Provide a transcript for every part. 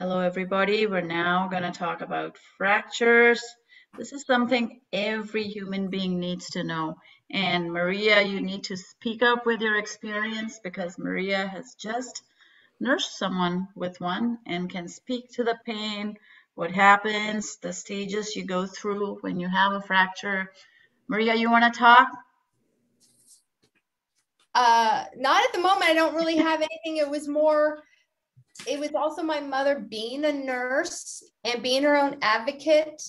Hello, everybody. We're now going to talk about fractures. This is something every human being needs to know. And Maria, you need to speak up with your experience because Maria has just nursed someone with one and can speak to the pain, what happens, the stages you go through when you have a fracture. Maria, you want to talk? Uh, not at the moment. I don't really have anything. It was more it was also my mother being a nurse and being her own advocate.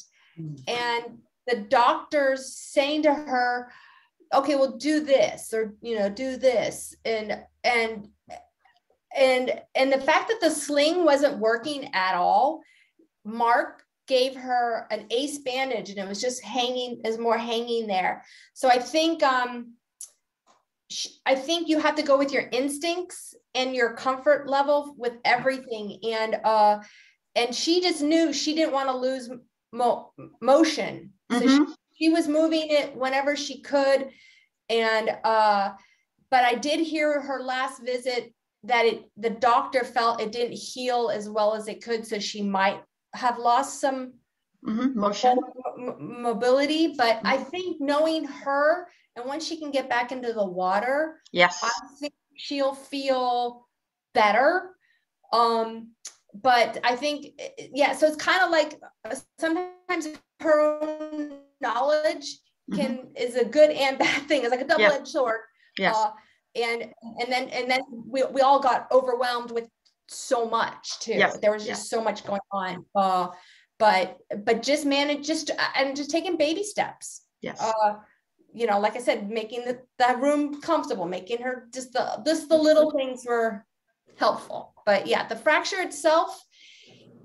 And the doctors saying to her okay well do this or you know do this. And and and and the fact that the sling wasn't working at all mark gave her an ace bandage and it was just hanging is more hanging there. So i think um I think you have to go with your instincts and your comfort level with everything. And uh, and she just knew she didn't want to lose mo- motion, so mm-hmm. she, she was moving it whenever she could. And uh, but I did hear her last visit that it the doctor felt it didn't heal as well as it could, so she might have lost some mm-hmm. motion mobility. But mm-hmm. I think knowing her and once she can get back into the water, yes, I think she'll feel better. Um, but I think, yeah, so it's kind of like uh, sometimes her own knowledge mm-hmm. can mm-hmm. is a good and bad thing. It's like a double-edged yeah. sword. Yes. Uh, and and then and then we, we all got overwhelmed with so much too. Yes. There was just yes. so much going on. Uh, but but just manage just and just taking baby steps. Yes. Uh, you know, like I said, making the, that room comfortable, making her just the just the little things were helpful. But yeah, the fracture itself,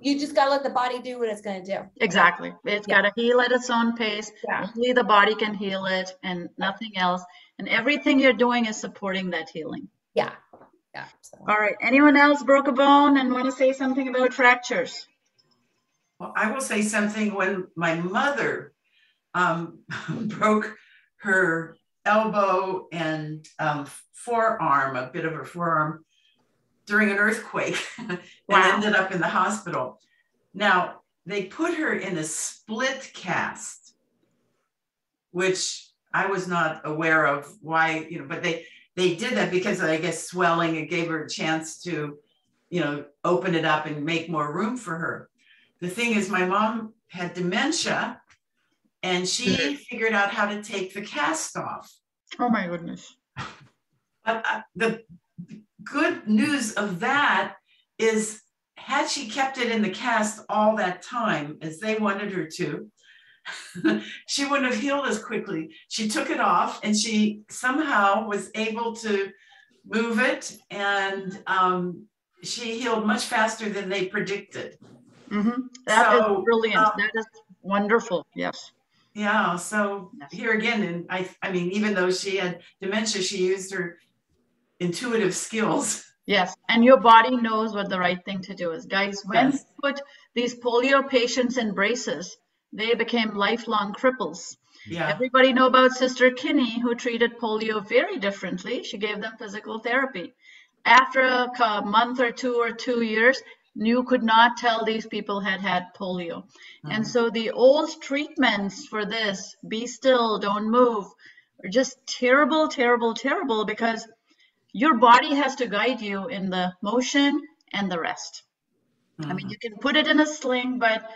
you just gotta let the body do what it's gonna do. Exactly. It's yeah. gotta heal at its own pace. Yeah. Only the body can heal it and nothing else. And everything you're doing is supporting that healing. Yeah. Yeah. So. All right. Anyone else broke a bone and want to say something about fractures? Well, I will say something when my mother um, broke her elbow and um, forearm, a bit of her forearm, during an earthquake and wow. ended up in the hospital. Now, they put her in a split cast, which I was not aware of why, you know, but they they did that because I guess swelling it gave her a chance to, you know, open it up and make more room for her. The thing is, my mom had dementia and she figured out how to take the cast off. Oh my goodness. But uh, the good news of that is, had she kept it in the cast all that time, as they wanted her to, she wouldn't have healed as quickly. She took it off and she somehow was able to move it, and um, she healed much faster than they predicted. Mm-hmm. That so, is brilliant. Um, that is wonderful. Yes. Yeah. So here again, and I, I mean, even though she had dementia, she used her intuitive skills. Yes, and your body knows what the right thing to do is. Guys, when yes. put these polio patients in braces, they became lifelong cripples. Yeah. Everybody know about Sister Kenny, who treated polio very differently. She gave them physical therapy. After a month or two or two years, you could not tell these people had had polio. Mm-hmm. And so the old treatments for this, be still, don't move, are just terrible, terrible, terrible because your body has to guide you in the motion and the rest. Mm-hmm. I mean, mm-hmm. you can put it in a sling, but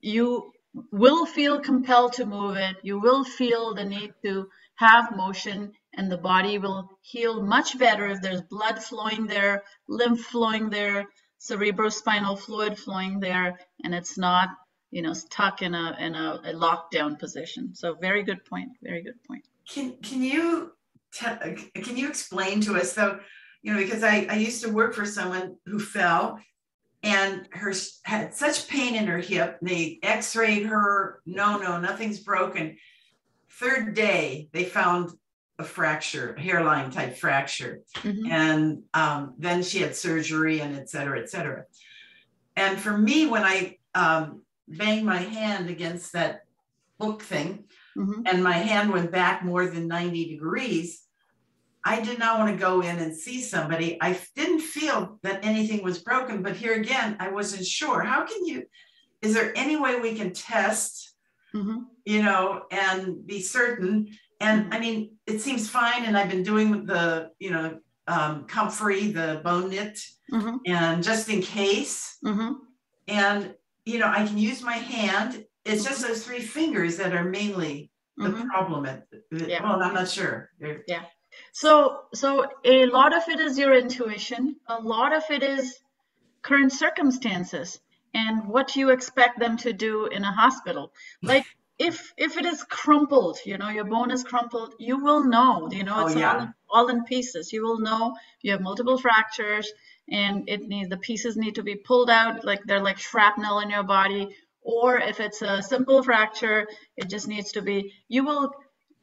you will feel compelled to move it. You will feel the need to have motion, and the body will heal much better if there's blood flowing there, lymph flowing there, cerebrospinal fluid flowing there and it's not you know stuck in a in a, a lockdown position. So very good point very good point. Can can you te- can you explain to us though you know because I, I used to work for someone who fell and her had such pain in her hip they x-rayed her no no nothing's broken. Third day they found a fracture, hairline type fracture. Mm-hmm. And um, then she had surgery and et cetera, et cetera. And for me, when I um, banged my hand against that book thing mm-hmm. and my hand went back more than 90 degrees, I did not want to go in and see somebody. I didn't feel that anything was broken, but here again, I wasn't sure. How can you, is there any way we can test, mm-hmm. you know, and be certain? And mm-hmm. I mean, it seems fine. And I've been doing the, you know, um, comfrey, the bone knit, mm-hmm. and just in case. Mm-hmm. And, you know, I can use my hand. It's just those three fingers that are mainly the mm-hmm. problem. At, yeah. Well, I'm not sure. Yeah. So, so a lot of it is your intuition. A lot of it is current circumstances and what you expect them to do in a hospital. Like if if it is crumpled, you know, your bone is crumpled, you will know. You know, oh, it's oh, yeah. all, all in pieces. You will know you have multiple fractures, and it needs the pieces need to be pulled out, like they're like shrapnel in your body. Or if it's a simple fracture, it just needs to be. You will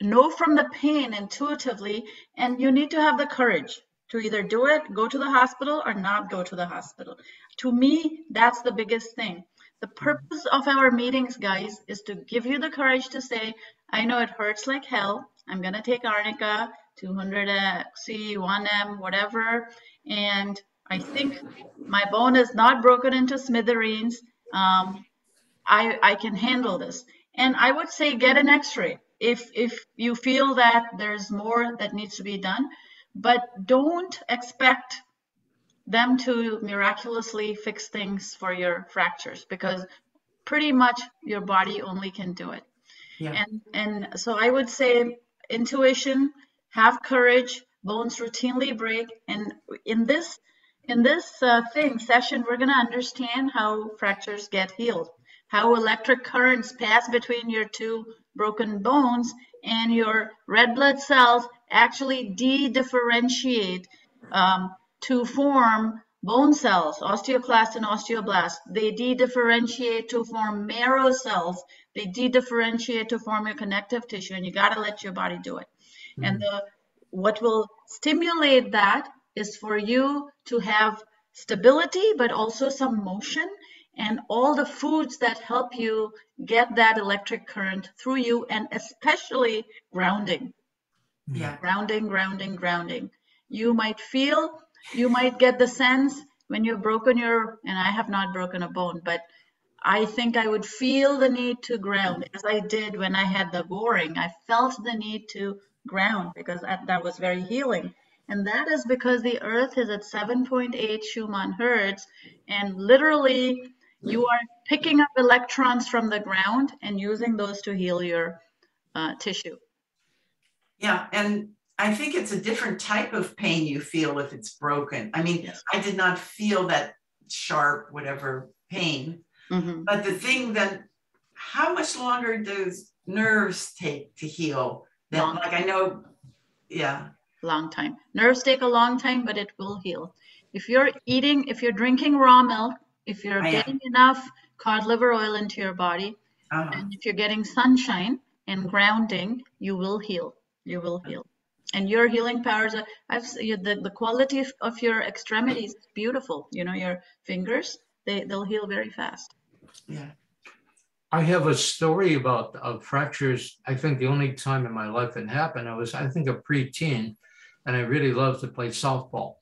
know from the pain intuitively, and you need to have the courage to either do it, go to the hospital, or not go to the hospital. To me, that's the biggest thing. The purpose of our meetings, guys, is to give you the courage to say, I know it hurts like hell. I'm going to take arnica, 200C, 1M, whatever. And I think my bone is not broken into smithereens. Um, I, I can handle this. And I would say get an x-ray if if you feel that there's more that needs to be done but don't expect them to miraculously fix things for your fractures because pretty much your body only can do it yeah. and and so i would say intuition have courage bones routinely break and in this in this uh, thing session we're going to understand how fractures get healed how electric currents pass between your two broken bones and your red blood cells actually de-differentiate um, to form bone cells, osteoclasts and osteoblasts. They de-differentiate to form marrow cells. They de-differentiate to form your connective tissue, and you got to let your body do it. Mm-hmm. And the what will stimulate that is for you to have stability, but also some motion and all the foods that help you get that electric current through you and especially grounding yeah. Grounding grounding grounding. You might feel you might get the sense when you've broken your and i have not broken a bone but i think i would feel the need to ground as i did when i had the boring. I felt the need to ground because that, that was very healing. And that is because the earth is at 7.8 schumann hertz and literally you are picking up electrons from the ground and using those to heal your uh, tissue. Yeah, and I think it's a different type of pain you feel if it's broken. I mean, yes. I did not feel that sharp, whatever pain. Mm-hmm. But the thing that, how much longer does nerves take to heal? Then, like I know, yeah. Long time. Nerves take a long time, but it will heal. If you're eating, if you're drinking raw milk, if you're I getting am. enough cod liver oil into your body, uh-huh. and if you're getting sunshine and grounding, you will heal. You will heal. And your healing powers are, I've the, the quality of your extremities is beautiful. You know, your fingers, they, they'll heal very fast. Yeah. I have a story about uh, fractures. I think the only time in my life it happened, I was, I think, a preteen, and I really loved to play softball.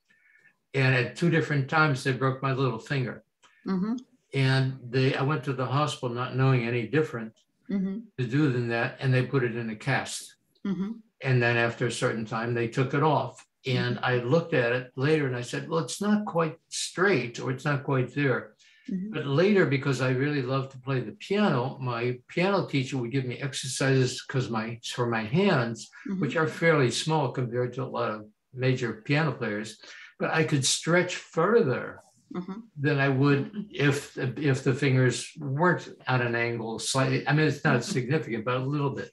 And at two different times, they broke my little finger. Mm-hmm. And they, I went to the hospital not knowing any different mm-hmm. to do than that, and they put it in a cast. Mm-hmm. And then after a certain time, they took it off. And mm-hmm. I looked at it later and I said, well, it's not quite straight or it's not quite there. Mm-hmm. But later, because I really love to play the piano, my piano teacher would give me exercises because my for my hands, mm-hmm. which are fairly small compared to a lot of major piano players, but I could stretch further mm-hmm. than I would if if the fingers weren't at an angle slightly. I mean, it's not mm-hmm. significant, but a little bit.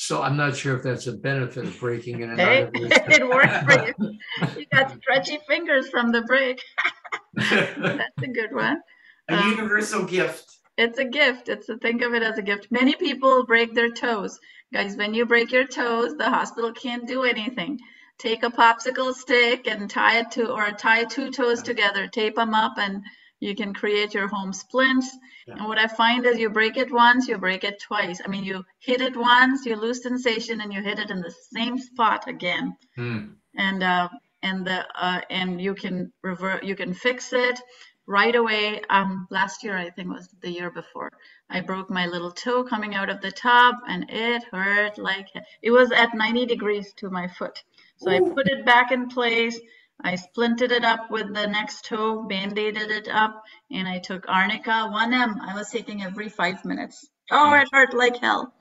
So I'm not sure if that's a benefit of breaking in and hey, it worked for you. You got stretchy fingers from the break. that's a good one. A um, universal gift. It's a gift. It's to think of it as a gift. Many people break their toes. Guys, when you break your toes, the hospital can't do anything take a popsicle stick and tie it to, or tie two toes together, tape them up, and you can create your home splints. Yeah. And what I find is you break it once, you break it twice. I mean, you hit it once, you lose sensation, and you hit it in the same spot again. Mm. and uh, and the uh, and you can revert, you can fix it right away. Um, last year I think was the year before. I broke my little toe coming out of the tub, and it hurt like it was at 90 degrees to my foot. So Ooh. I put it back in place. I splinted it up with the next toe, band-aided it up, and I took arnica 1M. I was taking every five minutes. Oh, it hurt like hell.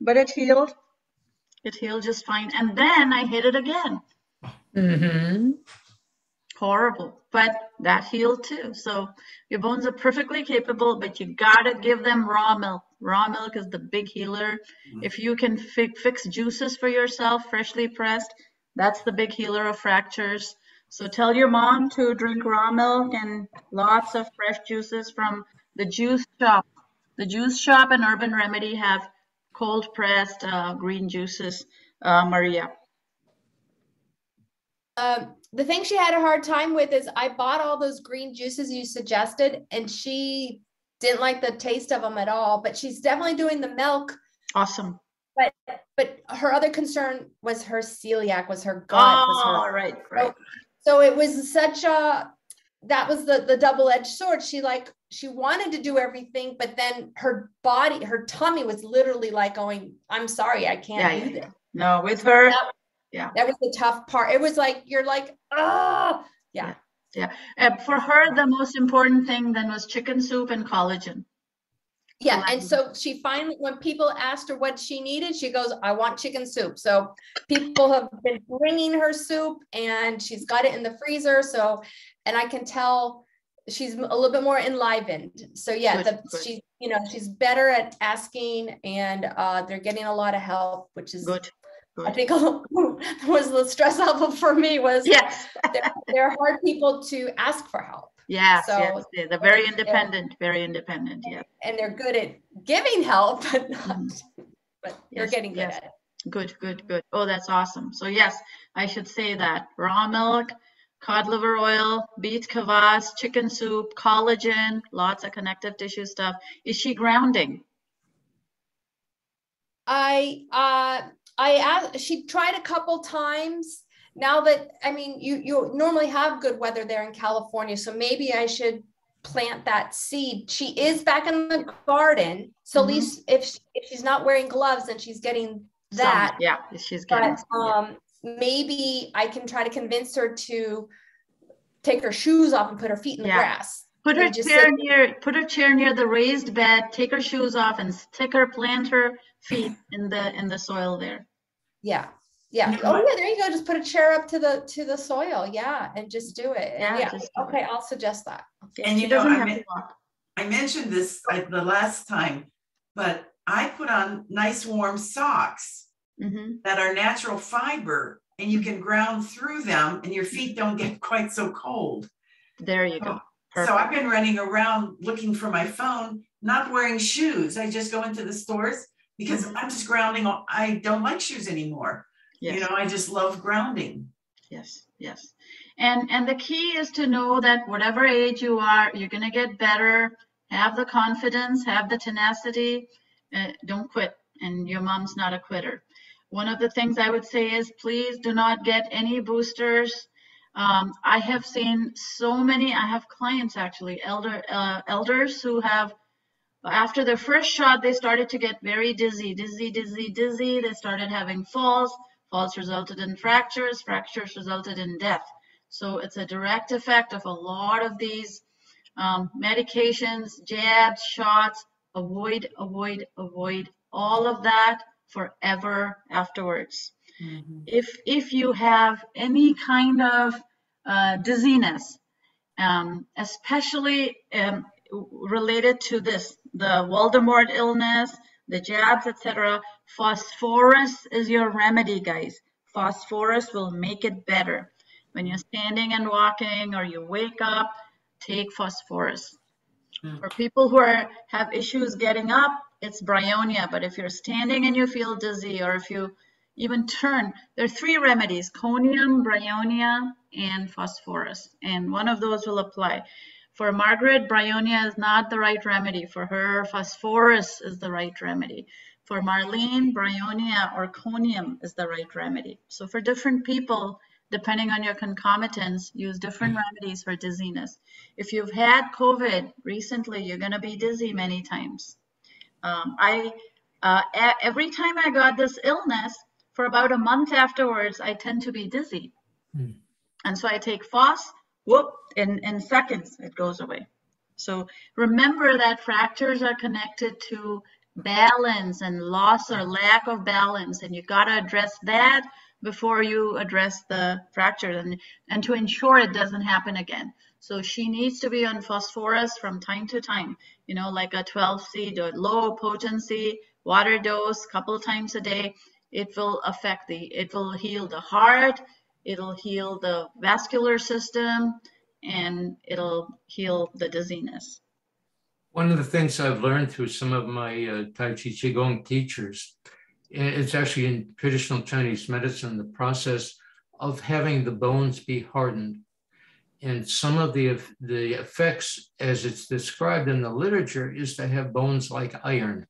But it healed. It healed just fine. And then I hit it again. Mm-hmm. Horrible. But that healed too. So your bones are perfectly capable, but you gotta give them raw milk. Raw milk is the big healer. Mm-hmm. If you can fi- fix juices for yourself, freshly pressed, that's the big healer of fractures. So tell your mom to drink raw milk and lots of fresh juices from the juice shop. The juice shop and Urban Remedy have cold pressed uh, green juices, uh, Maria. Um, the thing she had a hard time with is I bought all those green juices you suggested, and she didn't like the taste of them at all. But she's definitely doing the milk. Awesome. But but her other concern was her celiac, was her gut. Oh, was her, right, right. So, so it was such a that was the the double-edged sword. She like she wanted to do everything but then her body her tummy was literally like going i'm sorry i can't yeah, do this. no with her that, yeah. that was the tough part. It was like you're like oh yeah. Yeah, yeah. Uh, for her the most important thing then was chicken soup and collagen yeah and so she finally when people asked her what she needed she goes i want chicken soup. So people have been bringing her soup and she's got it in the freezer. So and i can tell she's a little bit more enlivened. So yeah the, she's you know she's better at asking and uh, they're getting a lot of help which is good I think was the stress level for me was yes. they're, they're hard people to ask for help. Yes, so, yes, yeah, they're very independent, very independent. Yeah, and they're good at giving help, but not. Mm-hmm. But you're yes, getting good yes. at it. Good, good, good. Oh, that's awesome. So yes, I should say that raw milk, cod liver oil, beet kvass, chicken soup, collagen, lots of connective tissue stuff. Is she grounding? I uh I asked, she tried a couple times. Now that I mean, you you normally have good weather there in California, so maybe I should plant that seed. She is back in the garden, so mm-hmm. at least if she, if she's not wearing gloves, then she's getting that. Some, yeah, she's getting. But um, maybe I can try to convince her to take her shoes off and put her feet in the yeah. grass. Put her chair near put her chair near the raised bed, take her shoes off and stick her plant her feet in the in the soil there. Yeah. Yeah. Oh yeah, there you go. Just put a chair up to the to the soil. Yeah, and just do it. And yeah. yeah. Okay, I'll suggest that. And you know, I, I mentioned this the last time, but I put on nice warm socks mm-hmm. that are natural fiber, and you can ground through them, and your feet don't get quite so cold. There you go. Perfect. So I've been running around looking for my phone, not wearing shoes. I just go into the stores because mm-hmm. I'm just grounding. I don't like shoes anymore. Yes. You know, I just love grounding. Yes, yes. And and the key is to know that whatever age you are, you're going to get better. Have the confidence, have the tenacity. Uh, don't quit. And your mom's not a quitter. One of the things I would say is please do not get any boosters. Um, I have seen so many. I have clients actually, elder uh, elders who have after their first shot, they started to get very dizzy, dizzy, dizzy, dizzy. They started having falls. Falls resulted in fractures. Fractures resulted in death. So it's a direct effect of a lot of these um, medications, jabs, shots. Avoid, avoid, avoid all of that forever afterwards. Mm-hmm. If if you have any kind of uh, dizziness, um, especially um, related to this, the Voldemort illness, the jabs, etc. Phosphorus is your remedy, guys. Phosphorus will make it better. When you're standing and walking or you wake up, take phosphorus. Mm. For people who are, have issues getting up, it's bryonia. But if you're standing and you feel dizzy, or if you even turn, there are three remedies: conium, bryonia, and phosphorus. And one of those will apply. For Margaret, bryonia is not the right remedy. For her, phosphorus is the right remedy. For Marlene, bryonia or conium is the right remedy. So for different people, depending on your concomitants, use different remedies for dizziness. If you've had COVID recently, you're going to be dizzy many times. Um, I uh, every time I got this illness, for about a month afterwards, I tend to be dizzy. Mm. And so I take Phos, whoop, in, in seconds it goes away. So remember that fractures are connected to balance and loss or lack of balance, and you got to address that before you address the fracture and, and to ensure it doesn't happen again. So she needs to be on phosphorus from time to time, you know, like a 12C, low potency, water dose, couple times a day. It will affect the, it will heal the heart, it'll heal the vascular system, and it'll heal the dizziness. One of the things I've learned through some of my uh, Tai Chi Qigong teachers, it's actually in traditional Chinese medicine, the process of having the bones be hardened. And some of the, the effects, as it's described in the literature, is to have bones like iron.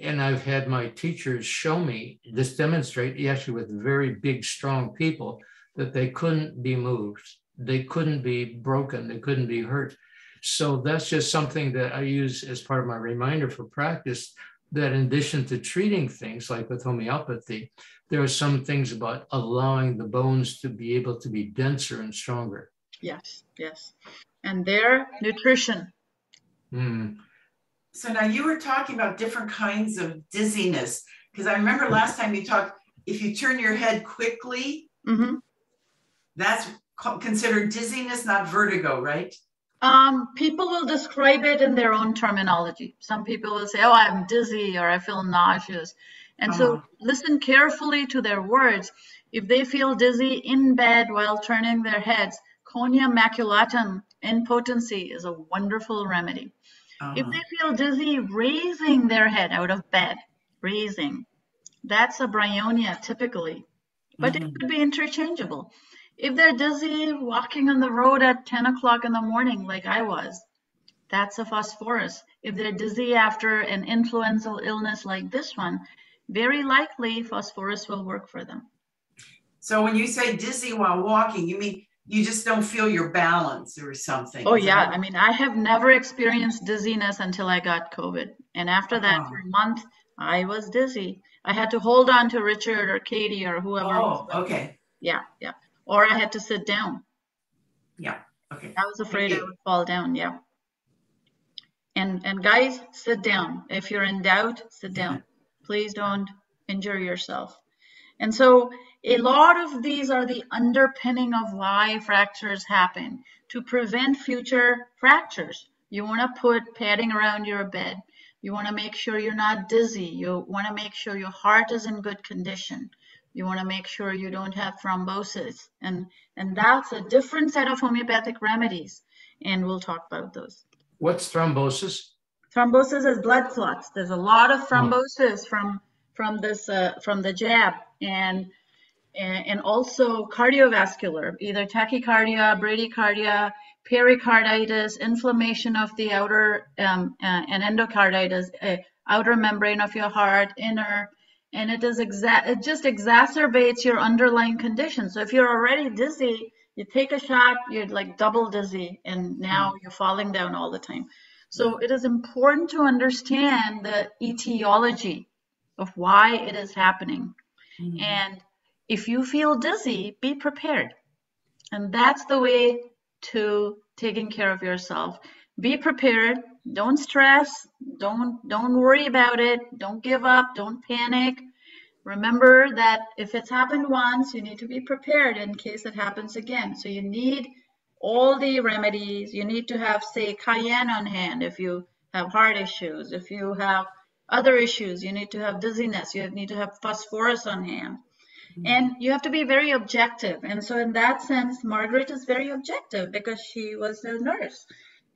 And I've had my teachers show me this demonstrate, actually with very big, strong people, that they couldn't be moved they couldn't be broken, they couldn't be hurt. So that's just something that I use as part of my reminder for practice that in addition to treating things like with homeopathy, there are some things about allowing the bones to be able to be denser and stronger. Yes, yes. And their nutrition. Mm. So now you were talking about different kinds of dizziness, because I remember last time you talked, if you turn your head quickly, mm-hmm. that's considered dizziness, not vertigo, right? Um, people will describe it in their own terminology. Some people will say, "Oh, I'm dizzy," or "I feel nauseous," and uh-huh. so listen carefully to their words. If they feel dizzy in bed while turning their heads, conium maculatum in potency is a wonderful remedy. Uh-huh. If they feel dizzy raising their head out of bed, raising, that's a bryonia typically, but mm-hmm. it could be interchangeable. If they're dizzy walking on the road at 10 o'clock in the morning, like I was, that's a phosphorus. If they're dizzy after an influenza illness like this one, very likely phosphorus will work for them. So when you say dizzy while walking, you mean you just don't feel your balance or something? Oh, yeah. I mean, I have never experienced dizziness until I got COVID. And after that, oh. for a month, I was dizzy. I had to hold on to Richard or Katie or whoever. Oh, okay. Yeah, yeah or I had to sit down. Yeah. Okay. I was afraid I would fall down. Yeah. And and guys, sit down. If you're in doubt, sit down. Mm-hmm. Please don't injure yourself. And so a lot of these are the underpinning of why fractures happen to prevent future fractures. You want to put padding around your bed. You want to make sure you're not dizzy. You want to make sure your heart is in good condition. You want to make sure you don't have thrombosis. And, and that's a different set of homeopathic remedies. And we'll talk about those. What's thrombosis? Thrombosis is blood clots. There's a lot of thrombosis from from this uh, from the jab and and also cardiovascular, either tachycardia, bradycardia, pericarditis, inflammation of the outer um, uh, and endocarditis, uh, outer membrane of your heart, inner and it is exa- it just exacerbates your underlying condition. So if you're already dizzy, you take a shot, you're like double dizzy, and now mm. you're falling down all the time. So it is important to understand the etiology of why it is happening. Mm-hmm. And if you feel dizzy, be prepared. And that's the way to taking care of yourself. Be prepared. Don't stress. Don't don't worry about it. Don't give up. Don't panic. Remember that if it's happened once you need to be prepared in case it happens again. So you need all the remedies. You need to have say cayenne on hand if you have heart issues. If you have other issues you need to have dizziness. You need to have phosphorus on hand. And you have to be very objective and so in that sense margaret is very objective because she was a nurse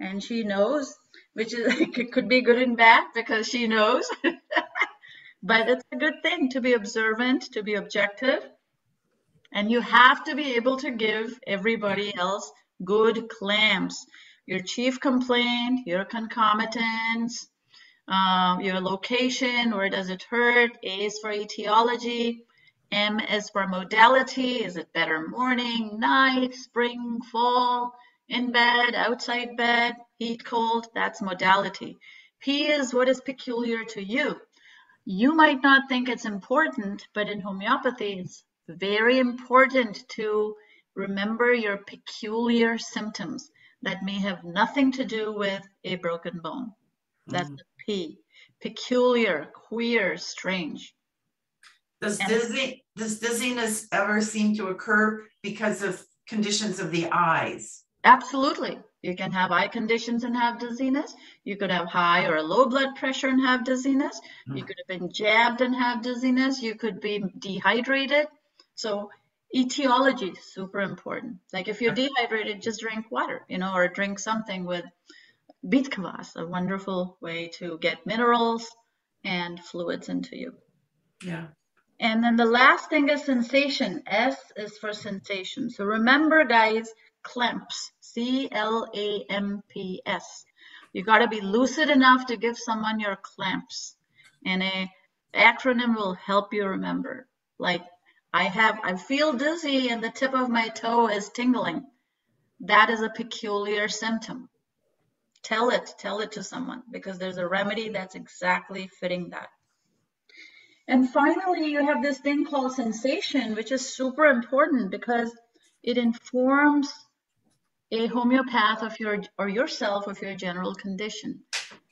and she knows which is could be good and bad because she knows. but it's a good thing to be observant, to be objective. And you have to be able to give everybody else good clamps. Your chief complaint, your concomitants, um, your location, where does it hurt, is for etiology, M is for modality. Is it better morning, night, spring, fall, in bed, outside bed, heat, cold? That's modality. P is what is peculiar to you. You might not think it's important, but in homeopathy, it's very important to remember your peculiar symptoms that may have nothing to do with a broken bone. That's mm. the P. Peculiar, queer, strange. Does dizzy does dizziness ever seem to occur because of conditions of the eyes? Absolutely. You can have eye conditions and have dizziness. You could have high or low blood pressure and have dizziness. Mm. You could have been jabbed and have dizziness. You could be dehydrated. So etiology is super important. Like if you're dehydrated, just drink water, you know, or drink something with beet kvass, a wonderful way to get minerals and fluids into you. Yeah. And then the last thing is sensation. S is for sensation. So remember, guys, clamps. C L A M P S. You got to be lucid enough to give someone your clamps. And a acronym will help you remember. Like I have, I feel dizzy and the tip of my toe is tingling. That is a peculiar symptom. Tell it, tell it to someone because there's a remedy that's exactly fitting that. And finally, you have this thing called sensation, which is super important because it informs a homeopath of your or yourself of your general condition.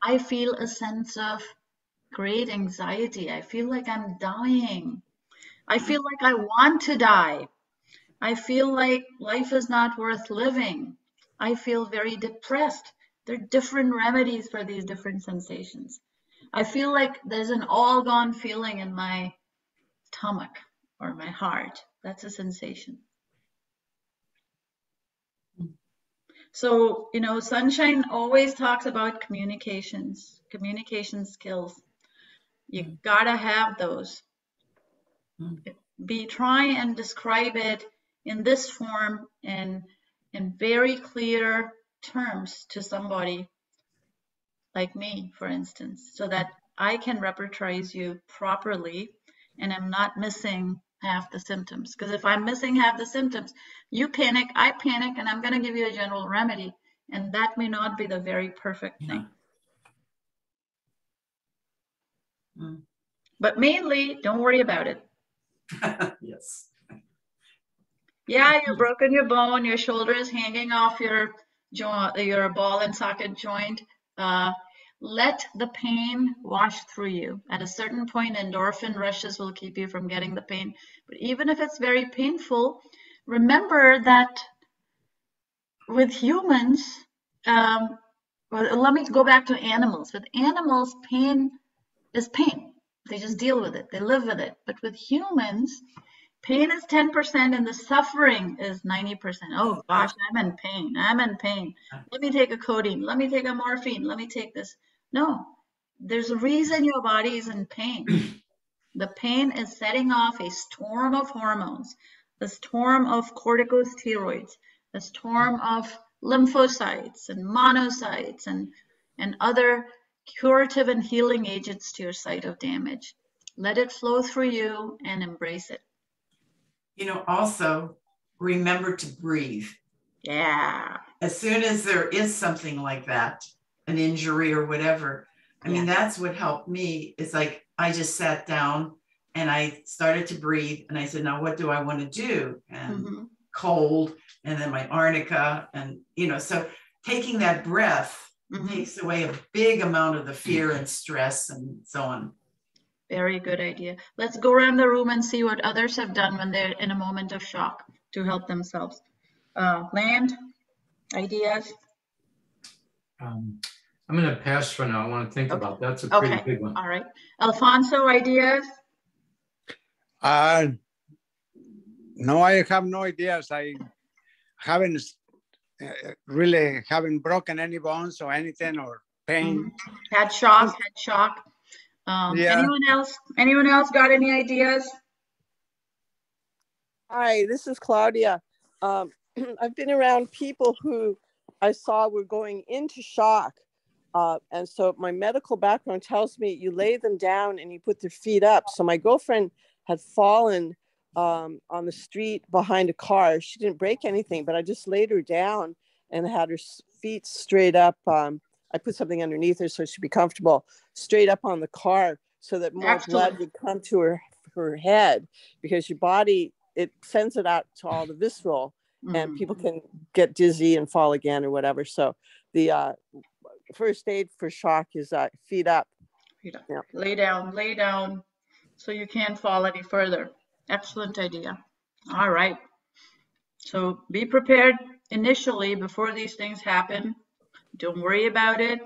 I feel a sense of great anxiety. I feel like I'm dying. I feel like I want to die. I feel like life is not worth living. I feel very depressed. There are different remedies for these different sensations. I feel like there's an all gone feeling in my stomach or my heart. That's a sensation. So, you know, Sunshine always talks about communications, communication skills. You mm. gotta have those. Mm. Be try and describe it in this form and in very clear terms to somebody like me, for instance, so that I can repertorize you properly and I'm not missing half the symptoms. Because if I'm missing half the symptoms, you panic, I panic, and I'm going to give you a general remedy. And that may not be the very perfect thing. Mm. But mainly, don't worry about it. yes. Yeah, you've broken your bone, your shoulder is hanging off your joint, your ball and socket joint. Uh, let the pain wash through you. At a certain point, endorphin rushes will keep you from getting the pain. But even if it's very painful, remember that with humans, um, well, let me go back to animals. With animals, pain is pain. They just deal with it, they live with it. But with humans, pain is 10% and the suffering is 90%. Oh gosh, I'm in pain. I'm in pain. Let me take a codeine. Let me take a morphine. Let me take this. No, there's a reason your body is in pain. the pain is setting off a storm of hormones, a storm of corticosteroids, a storm of lymphocytes and monocytes and, and other curative and healing agents to your site of damage. Let it flow through you and embrace it. You know, also remember to breathe. Yeah. As soon as there is something like that, an injury or whatever, I mean, that's what helped me. It's like I just sat down and I started to breathe and I said, now what do I want to do? And mm-hmm. cold, and then my arnica, and you know, so taking that breath mm-hmm. takes away a big amount of the fear and stress and so on. Very good idea. Let's go around the room and see what others have done when they're in a moment of shock to help themselves. Uh, land, ideas? Um, I'm going to pass for now. I want to think okay. about that. That's a pretty okay. big one. All right. Alfonso, ideas? Uh, no, I have no ideas. I haven't uh, really haven't broken any bones or anything or pain. Mm-hmm. Had shock, had shock. Um, yeah. Anyone else? Anyone else got any ideas? Hi, this is Claudia. Um, I've been around people who I saw were going into shock. Uh, and so my medical background tells me you lay them down and you put their feet up. So my girlfriend had fallen um, on the street behind a car. She didn't break anything, but I just laid her down and had her feet straight up. Um, I put something underneath her so she'd be comfortable, straight up on the car so that more Excellent. blood would come to her her head because your body it sends it out to all the visceral mm-hmm. and people can get dizzy and fall again or whatever. So the uh, first aid for shock is uh, feet up. Feet up. Yeah. Lay down, lay down so you can't fall any further. Excellent idea. All right. So be prepared initially before these things happen. Don't worry about it.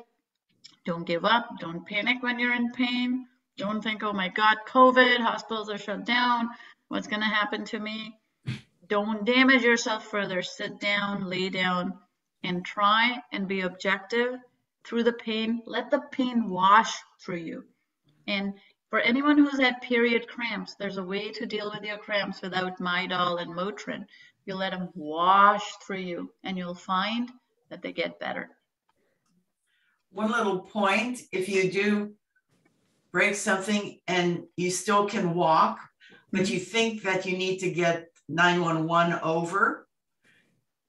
Don't give up. Don't panic when you're in pain. Don't think, oh my God, COVID, hospitals are shut down. What's going to happen to me? Don't damage yourself further. Sit down, lay down, and try and be objective through the pain. Let the pain wash through you. And for anyone who's had period cramps, there's a way to deal with your cramps without Midol and Motrin. You let them wash through you, and you'll find that they get better. One little point if you do break something and you still can walk, but you think that you need to get 911 over.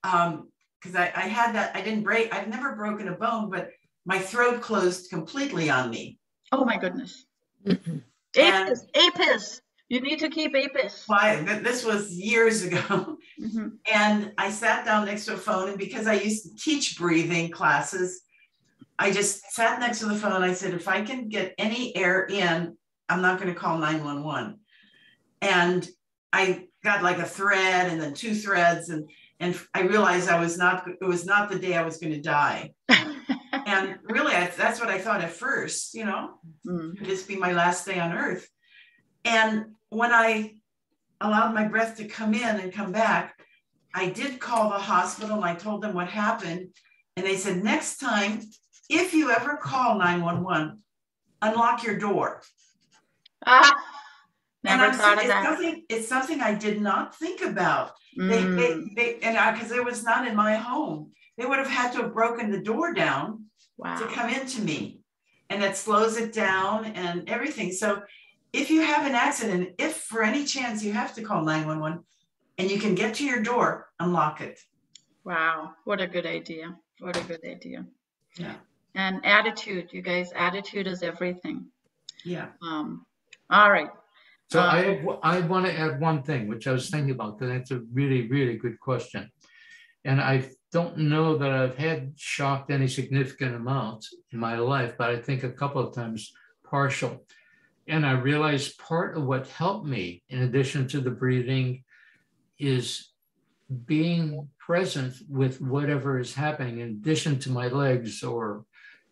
Um, because I, I had that, I didn't break, I've never broken a bone, but my throat closed completely on me. Oh my goodness. Mm-hmm. APIS, APIS. You need to keep APIS. Why? This was years ago. Mm-hmm. And I sat down next to a phone, and because I used to teach breathing classes, I just sat next to the phone. I said, if I can get any air in, I'm not going to call 911. And I got like a thread and then two threads and and I realized I was not it was not the day I was going to die. and really I, that's what I thought at first, you know, mm. could this be my last day on earth? And when I allowed my breath to come in and come back, I did call the hospital and I told them what happened. And they said, next time if you ever call 911, unlock your door. Ah, never thought of that. Something, it's something I did not think about. Mm. They, they, they, and because it was not in my home, they would have had to have broken the door down wow. to come into me. And it slows it down and everything. So if you have an accident, if for any chance you have to call 911 and you can get to your door, unlock it. Wow, what a good idea. What a good idea. Yeah and attitude you guys attitude is everything. Yeah. Um all right. So um, i i want to add one thing which i was thinking about because that's a really really good question. And i don't know that i've had shocked any significant amount in my life but i think a couple of times partial. And i realized part of what helped me in addition to the breathing is being present with whatever is happening in addition to my legs or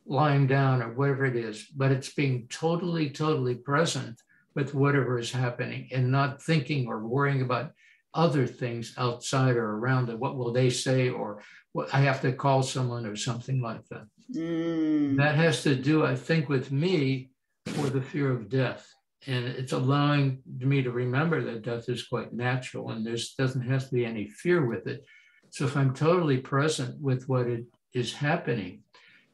lying down or whatever it is, but it's being totally, totally present with whatever is happening and not thinking or worrying about other things outside or around it. What will they say? Or what I have to call someone or something like that. Mm. That has to do, I think, with me for the fear of death. And it's allowing me to remember that death is quite natural and there doesn't have to be any fear with it. So if I'm totally present with what it is happening,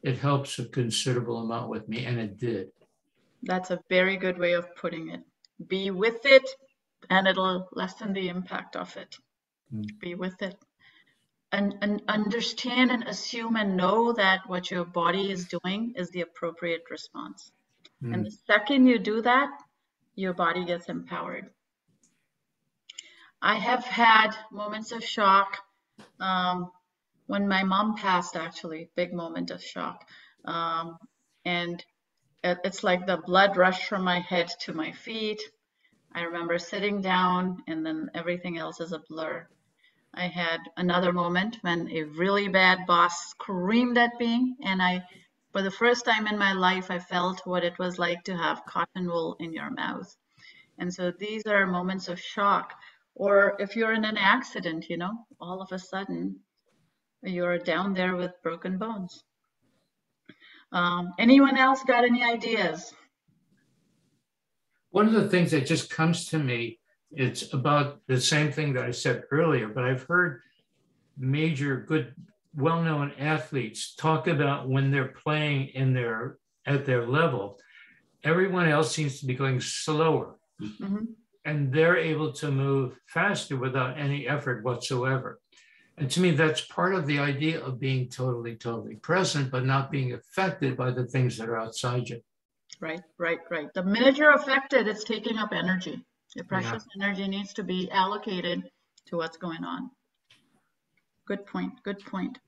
it helps a considerable amount with me, and it did. That's a very good way of putting it. Be with it, and it'll lessen the impact of it. Mm. Be with it. And, and understand and assume and know that what your body is doing is the appropriate response. Mm. And the second you do that, your body gets empowered. I have had moments of shock. Um, when my mom passed, actually, big moment of shock. Um, and it, it's like the blood rushed from my head to my feet. I remember sitting down, and then everything else is a blur. I had another moment when a really bad boss screamed at me, and I, for the first time in my life, I felt what it was like to have cotton wool in your mouth. And so these are moments of shock. Or if you're in an accident, you know, all of a sudden you're down there with broken bones. Um, anyone else got any ideas? One of the things that just comes to me, it's about the same thing that I said earlier, but I've heard major, good, well-known athletes talk about when they're playing in their at their level, everyone else seems to be going slower. Mm-hmm. and they're able to move faster without any effort whatsoever. And to me, that's part of the idea of being totally, totally present, but not being affected by the things that are outside you. Right, right, right. The minute you're affected, it's taking up energy. Your precious yeah. energy needs to be allocated to what's going on. Good point, good point.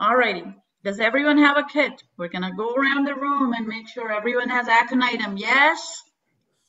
All righty. Does everyone have a kit? We're going to go around the room and make sure everyone has aconitum. Yes?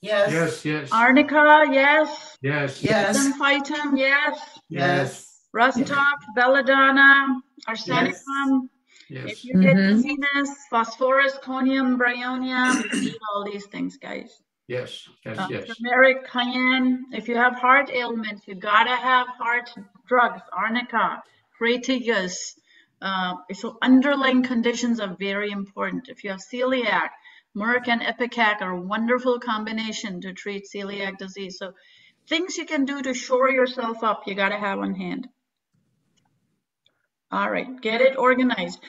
Yes. Yes, yes. Arnica, yes. Yes. Yes. Symphytum, yes. Yes. Rhus tox, belladonna, arsenicum. Yes. If you get dizziness, phosphorus, conium, bryonia, you need all these things, guys. Yes, yes, Uh, yes. Turmeric, cayenne. If you have heart ailments, you gotta have heart drugs, arnica, crataegus. Uh, so underlying conditions are very important. If you have celiac, Merc and Ipecac are a wonderful combination to treat celiac disease. So things you can do to shore yourself up, you gotta have on hand. All right, get it organized.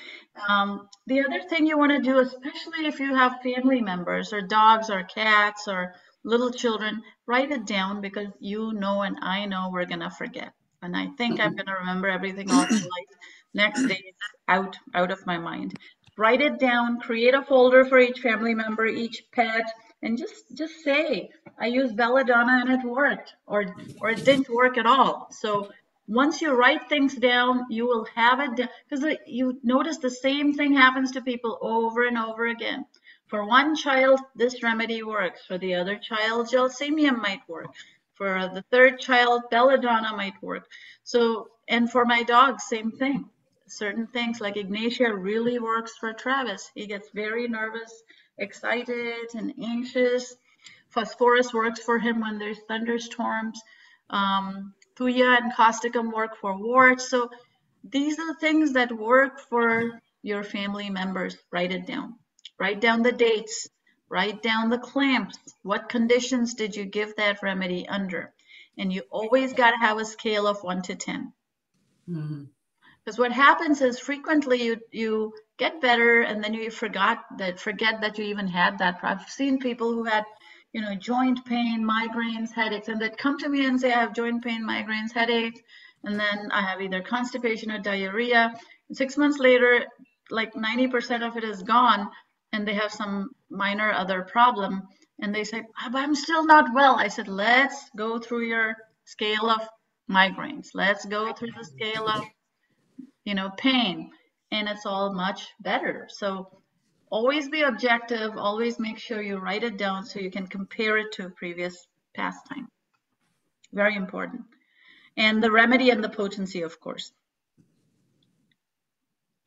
Um, the other thing you want to do, especially if you have family members or dogs or cats or little children, write it down because you know and I know we're going to forget. And I think I'm going to remember everything all my life. Next day, it's out, out of my mind. Write it down, create a folder for each family member, each pet, and just just say, I used belladonna and it worked, or or it didn't work at all. So once you write things down, you will have it because you notice the same thing happens to people over and over again. For one child, this remedy works. For the other child, gelsemium might work. For the third child, belladonna might work. So, and for my dog, same thing. Certain things like Ignatia really works for Travis. He gets very nervous, excited, and anxious. Phosphorus works for him when there's thunderstorms. Um, Thuja and causticum work for warts. So these are the things that work for your family members. Write it down. Write down the dates. Write down the clamps. What conditions did you give that remedy under? And you always got to have a scale of 1 to 10. Because mm-hmm. what happens is frequently you, you get better and then you forgot that forget that you even had that. I've seen people who had you know, joint pain, migraines, headaches, and they'd come to me and say, I have joint pain, migraines, headaches, and then I have either constipation or diarrhea. And six months later, like 90% of it is gone, and they have some minor other problem. And they say, ah, I'm still not well. I said, let's go through your scale of migraines. Let's go through the scale of, you know, pain. And it's all much better. So always be objective, always make sure you write it down so you can compare it to previous pastime. Very important. And the remedy and the potency, of course.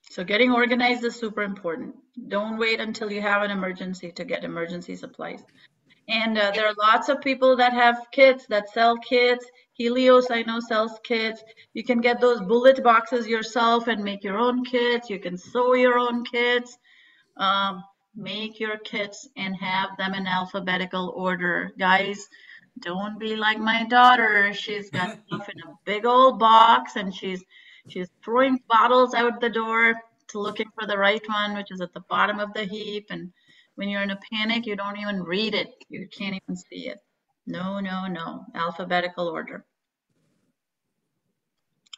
So getting organized is super important. Don't wait until you have an emergency to get emergency supplies. And uh, there are lots of people that have kits that sell kits. Helios, I know, sells kits. You can get those bullet boxes yourself and make your own kits. You can sew your own kits um, make your kits and have them in alphabetical order. Guys, don't be like my daughter. She's got stuff in a big old box and she's she's throwing bottles out the door to looking for the right one, which is at the bottom of the heap. And when you're in a panic, you don't even read it. You can't even see it. No, no, no. Alphabetical order.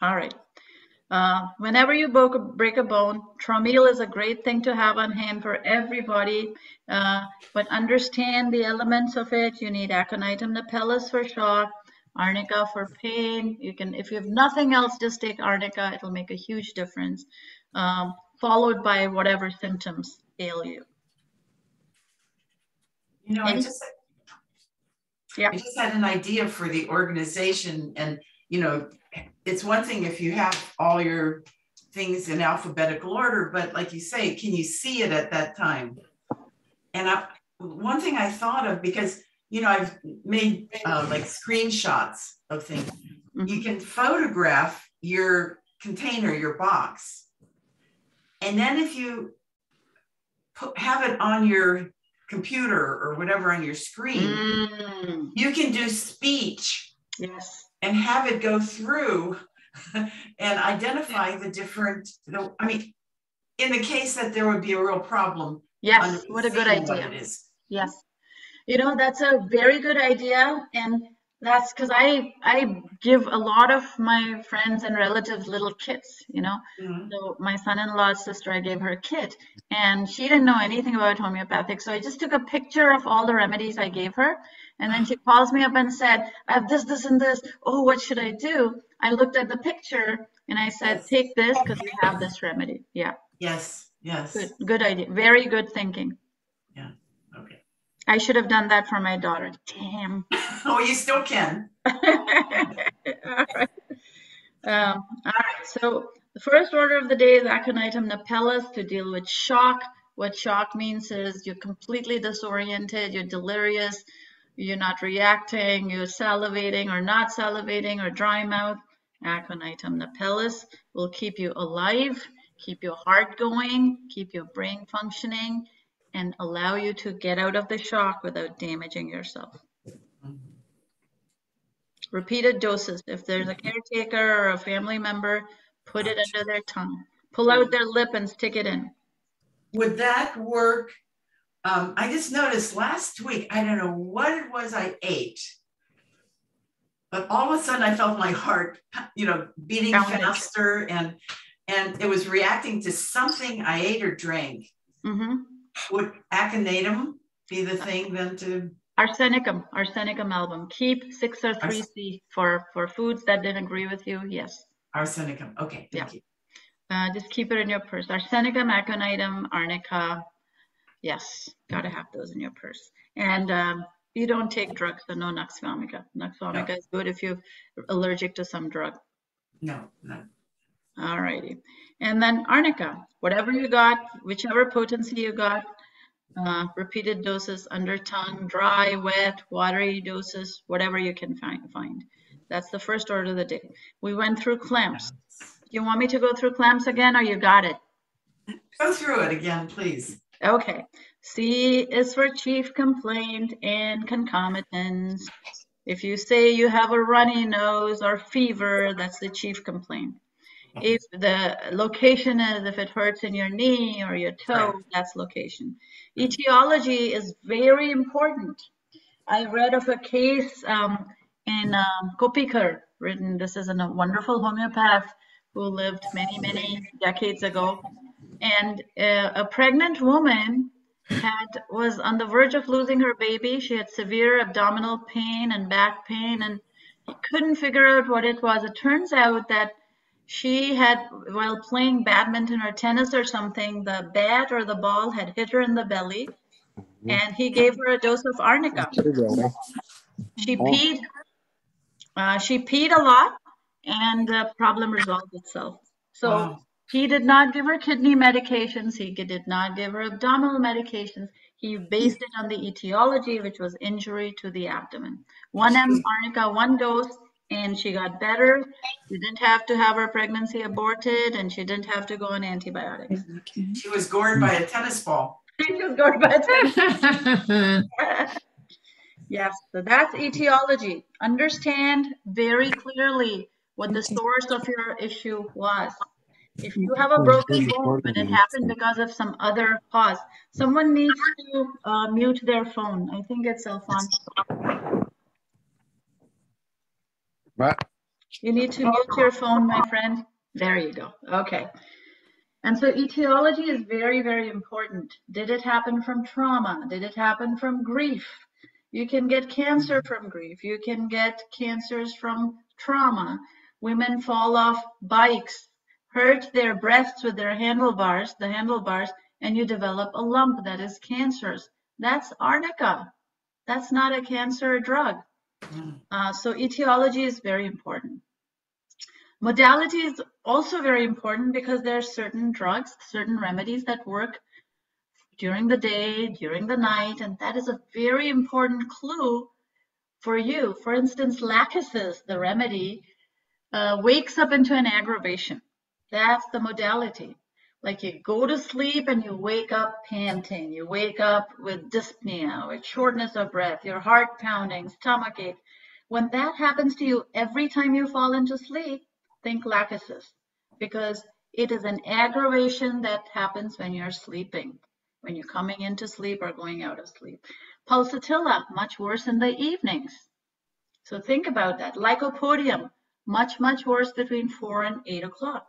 All right. Uh, whenever you break a, break a bone, Traumeel is a great thing to have on hand for everybody, uh, but understand the elements of it. You need aconitum napellus for shock, arnica for pain. You can, if you have nothing else, just take arnica. It'll make a huge difference, um, followed by whatever symptoms ail you. You know, I just, yeah. I just had an idea for the organization and, you know, it's one thing if you have all your things in alphabetical order, but like you say, can you see it at that time? And I, one thing I thought of because you know I've made uh, like screenshots of things. Mm-hmm. You can photograph your container, your box, and then if you put, have it on your computer or whatever on your screen, mm. you can do speech. Yes and have it go through and identify the different the, i mean in the case that there would be a real problem yes what a good idea yes You know, that's a very good idea. And that's because I I give a lot of my friends and relatives little kits, you know. Mhm. So my son-in-law's sister, I gave her a kit, and she didn't know anything about homeopathic. So I just took a picture of all the remedies I gave her, and then she calls me up and said, "I have this, this, and this. Oh, what should I do?" I looked at the picture and I said, Yes. "Take this because we have this remedy." Yeah, Yes, yes. good, good idea. Very good thinking. Yeah. Okay. I should have done that for my daughter. Damn. Oh, you still can. all right. Um, all right. So the first order of the day is aconitum napellus to deal with shock. What shock means is you're completely disoriented, you're delirious, you're not reacting, you're salivating or not salivating or dry mouth. Aconitum napellus will keep you alive, keep your heart going, keep your brain functioning, and allow you to get out of the shock without damaging yourself. Repeated doses. If there's a caretaker or a family member, put it under their tongue. Pull out their lip and stick it in. Would that work? Um, I just noticed last week, I don't know what it was I ate, but all of a sudden I felt my heart, you know, beating faster and and it was reacting to something I ate or drank. hmm Would aconitum be the thing then to? Arsenicum, arsenicum album. Keep six or three C for for foods that didn't agree with you. Yes. Arsenicum. Okay, thank you. Uh, just keep it in your purse. Arsenicum, aconitum, arnica. Yes, gotta have those in your purse. And um, you don't take drugs, so no Nux vomica. Nux vomica is good if you're allergic to some drug. No, no. All righty. And then arnica, whatever you got, whichever potency you got, uh, repeated doses under tongue, dry, wet, watery doses, whatever you can find. find. That's the first order of the day. We went through clamps. Do you want me to go through clamps again or you got it? Go through it again, please. Okay. C is for chief complaint and concomitants. If you say you have a runny nose or fever, that's the chief complaint. If the location is, if it hurts in your knee or your toe, that's location. Etiology is very important. I read of a case um, in um, Koppikar, written, this is a wonderful homeopath who lived many, many decades ago. And uh, a pregnant woman had was on the verge of losing her baby. She had severe abdominal pain and back pain, and he couldn't figure out what it was. It turns out that she had, while playing badminton or tennis or something, the bat or the ball had hit her in the belly, and he gave her a dose of arnica. She peed. Uh, she peed a lot, and the problem resolved itself. So Wow. He did not give her kidney medications. He did not give her abdominal medications. He based it on the etiology, which was injury to the abdomen. One M arnica, one dose, and she got better. She didn't have to have her pregnancy aborted, and she didn't have to go on antibiotics. She was gored by a tennis ball. She was going by a tennis Yes, so that's etiology. Understand very clearly what the source of your issue was. If you have a broken bone and it happened because of some other cause, someone needs to uh, mute their phone. I think it's Alfonso. What? You need to mute your phone, my friend. There you go. Okay. And so etiology is very, very important. Did it happen from trauma? Did it happen from grief? You can get cancer from grief. You can get cancers from trauma. Women fall off bikes, hurt their breasts with their handlebars, the handlebars, and you develop a lump that is cancerous. That's arnica. That's not a cancer drug. Mm. Uh, so etiology is very important. Modality is also very important because there are certain drugs, certain remedies that work during the day, during the night, and that is a very important clue for you. For instance, lachesis, the remedy, uh, wakes up into an aggravation. That's the modality. Like you go to sleep and you wake up panting. You wake up with dyspnea, with shortness of breath, your heart pounding, stomach ache. When that happens to you every time you fall into sleep, think lachesis because it is an aggravation that happens when you're sleeping, when you're coming into sleep or going out of sleep. Pulsatilla, much worse in the evenings. So think about that. Lycopodium, much, much worse between four and eight o'clock.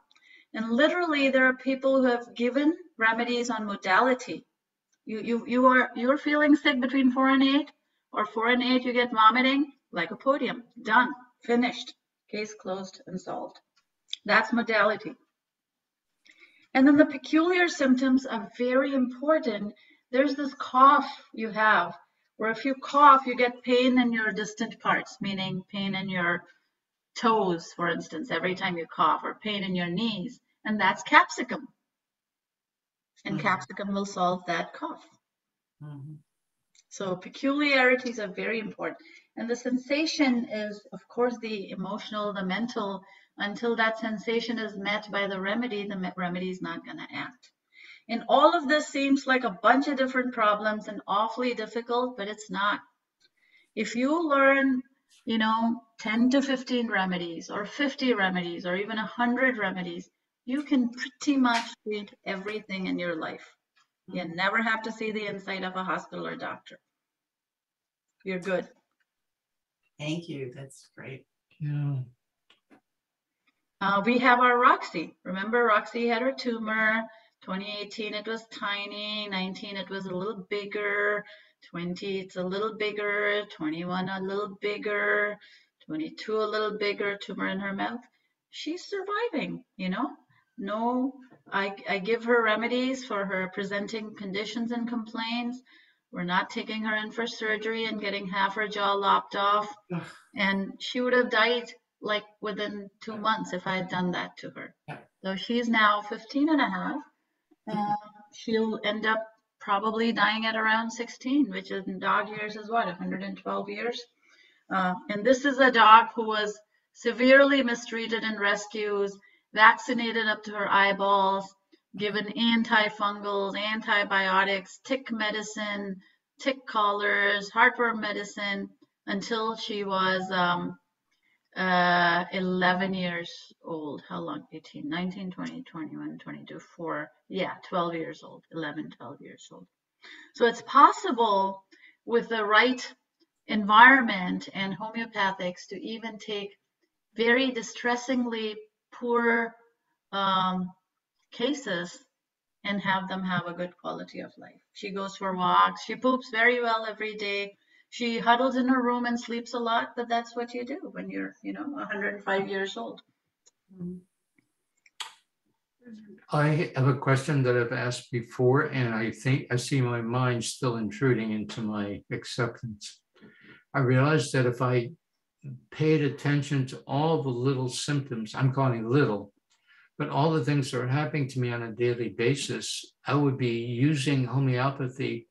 And literally there are people who have given remedies on modality. You, you, you are, you're feeling sick between four and eight or four and eight, you get vomiting, lycopodium. done, finished, case closed and solved. That's modality. And then the peculiar symptoms are very important. There's this cough you have where if you cough, you get pain in your distant parts, meaning pain in your toes, for instance, every time you cough, or pain in your knees, and that's capsicum. And mm-hmm. capsicum will solve that cough. Mm-hmm. So peculiarities are very important. And the sensation is, of course, the emotional, the mental. Until that sensation is met by the remedy, the remedy is not going to act. And all of this seems like a bunch of different problems and awfully difficult, but it's not. If you learn, you know, 10 to 15 remedies or 50 remedies or even 100 remedies, you can pretty much treat everything in your life. You mm-hmm. never have to see the inside of a hospital or doctor. You're good. Thank you. That's great. Yeah. Uh, we have our Roxy. Remember, Roxy had her tumor. 2018 it was tiny 19 it was a little bigger 20 it's a little bigger. 21 a little bigger. 22 a little bigger. Tumor in her mouth. She's surviving you know? No I, I give her remedies for her presenting conditions and complaints. We're not taking her in for surgery and getting half her jaw lopped off. And she would have died like within two months if i had done that to her. So she's now 15 and a half. Uh, she'll end up probably dying at around 16, which in dog years is what, 112 years? Uh, and this is a dog who was severely mistreated in rescues, vaccinated up to her eyeballs, given antifungals, antibiotics, tick medicine, tick collars, heartworm medicine until she was um, uh, 11 years old. How long? 18, 19, 20, 21, 22, 4. Yeah, 12 years old, 11, 12 years old. So it's possible with the right environment and homeopathics to even take very distressingly poor um, cases and have them have a good quality of life. She goes for walks. She poops very well every day she huddles in her room and sleeps a lot, but that's what you do when you're, you know, 105 years old. I have a question that I've asked before, and I think I see my mind still intruding into my acceptance. I realized that if I paid attention to all the little symptoms, I'm calling little, but all the things that are happening to me on a daily basis, I would be using homeopathy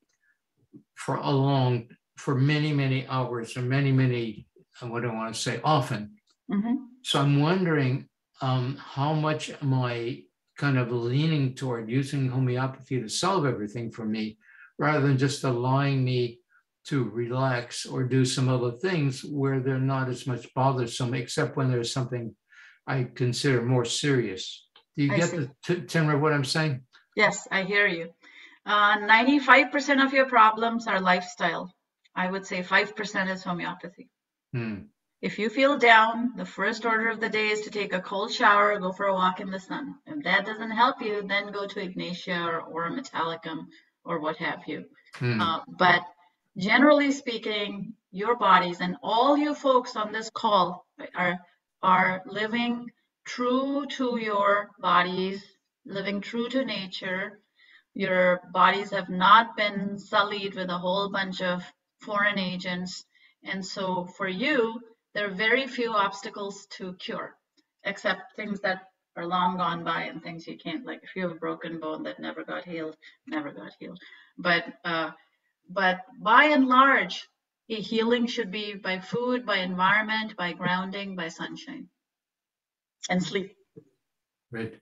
for a long for many, many hours or many, many, what do I want to say, often. Mm-hmm. So I'm wondering um, how much am I kind of leaning toward using homeopathy to solve everything for me rather than just allowing me to relax or do some other things where they're not as much bothersome, except when there's something I consider more serious. Do you I get see. the t- Timra what I'm saying? Yes, I hear you. Uh, 95% of your problems are lifestyle. I would say 5% is homeopathy. Hmm. If you feel down, the first order of the day is to take a cold shower, go for a walk in the sun. If that doesn't help you, then go to Ignatia or, or Metallicum or what have you. Hmm. Uh, but generally speaking, your bodies and all you folks on this call are are living true to your bodies, living true to nature. Your bodies have not been sullied with a whole bunch of foreign agents. And so for you, there are very few obstacles to cure, except things that are long gone by and things you can't, like if you have a broken bone that never got healed, never got healed. But, uh, but by and large, healing should be by food, by environment, by grounding, by sunshine and sleep. Right.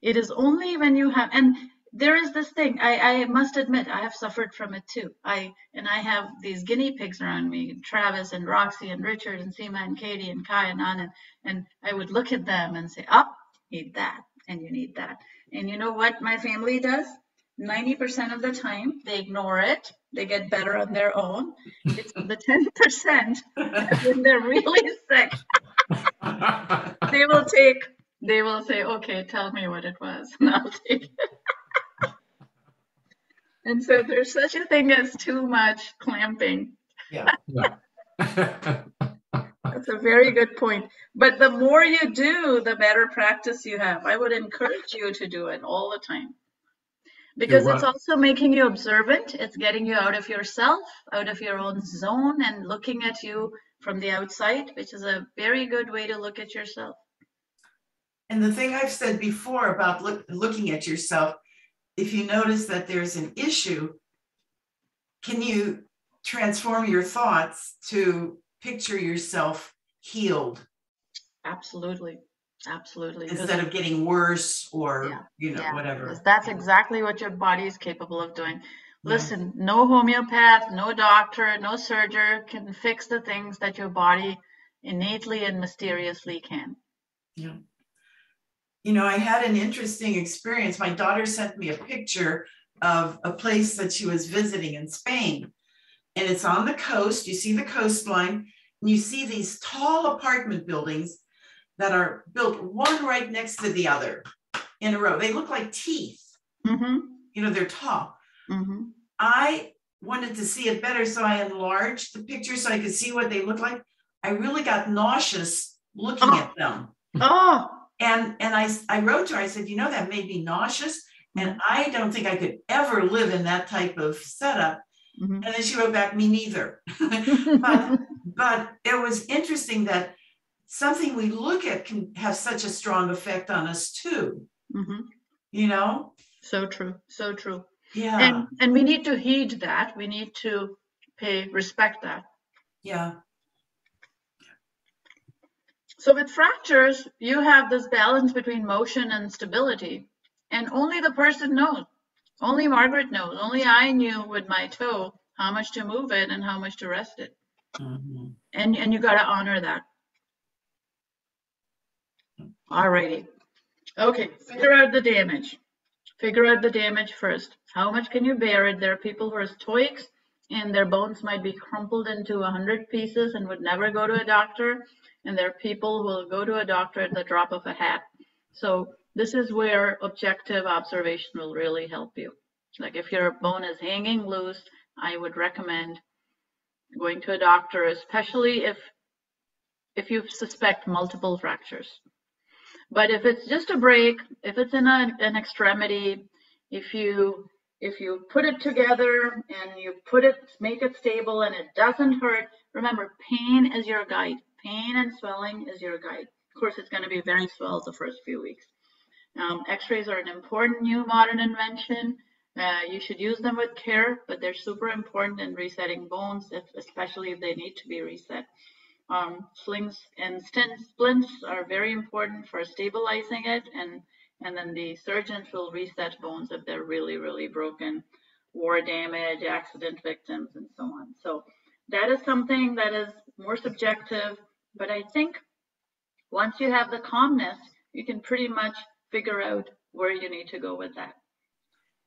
It is only when you have, and there is this thing I, I must admit i have suffered from it too i and i have these guinea pigs around me travis and roxy and richard and seema and katie and kai and anna and i would look at them and say oh, need that and you need that and you know what my family does 90% of the time they ignore it they get better on their own. It's the 10% when they're really sick. they will take, they will say, okay, tell me what it was, and I'll take it. and so there's such a thing as too much clamping. Yeah. Yeah. That's a very good point. But the more you do, the better practice you have. I would encourage you to do it all the time. Because it's also making you observant. It's getting you out of yourself, out of your own zone, and looking at you from the outside, which is a very good way to look at yourself. And the thing I've said before about look, looking at yourself, if you notice that there's an issue, can you transform your thoughts to picture yourself healed Absolutely. Absolutely. instead of getting worse or, Yeah, you know, Yeah, whatever? That's exactly what your body is capable of doing. Yeah. Listen, no homeopath, no doctor, no surgeon can fix the things that your body innately and mysteriously can. Yeah. You know, I had an interesting experience. My daughter sent me a picture of a place that she was visiting in Spain. And it's on the coast. You see the coastline, and you see these tall apartment buildings that are built one right next to the other in a row. They look like teeth. Mm-hmm. You know, they're tall. Mm-hmm. I wanted to see it better, so I enlarged the picture so I could see what they look like. I really got nauseous looking Oh. at them. Oh, And and I I wrote to her, I said, you know, that made me nauseous. And I don't think I could ever live in that type of setup. Mhm. And then she wrote back, me neither. but but it was interesting that something we look at can have such a strong effect on us too. Mhm. You know? So true. So true. Yeah. And and we need to heed that. We need to pay respect that. yeah. So with fractures, you have this balance between motion and stability, and only the person knows. Only Margaret knows. Only I knew with my toe how much to move it and how much to rest it. Mhm. And and you got to honor that. Alrighty. Okay, figure out the damage. Figure out the damage first. How much can you bear it? There are people who are stoics and their bones might be crumpled into a hundred pieces and would never go to a doctor. And there are people who will go to a doctor at the drop of a hat. So this is where objective observation will really help you. Like if your bone is hanging loose, I would recommend going to a doctor, especially if if you suspect multiple fractures. But if it's just a break, if it's in a, an extremity, if you if you put it together and you put it, make it stable and it doesn't hurt, remember pain is your guide. Pain and swelling is your guide. Of course, it's going to be very swelled the first few weeks. Um, X-rays are an important new modern invention. Uh, you should use them with care, but they're super important in resetting bones, if, especially if they need to be reset. Um, slings and splints are very important for stabilizing it, and and then the surgeons will reset bones if they're really, really broken, war damage, accident victims, and so on. So that is something that is more subjective, but I think once you have the calmness, you can pretty much figure out where you need to go with that.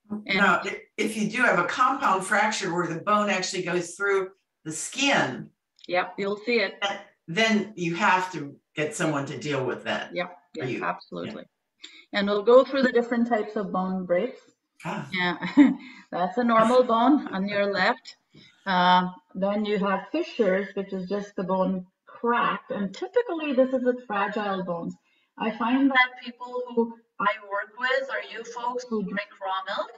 And- Now, if you do have a compound fracture where the bone actually goes through the skin, Yep, you'll see it. then you have to get someone to deal with that. Yep, For you, yeah, absolutely. And we'll go through the different types of bone breaks. Ah, Yeah, that's a normal bone on your left. Uh, then you have fissures, which is just the bone cracked. And typically, this is with fragile bones. I find that people who I work with, or you folks who drink raw milk,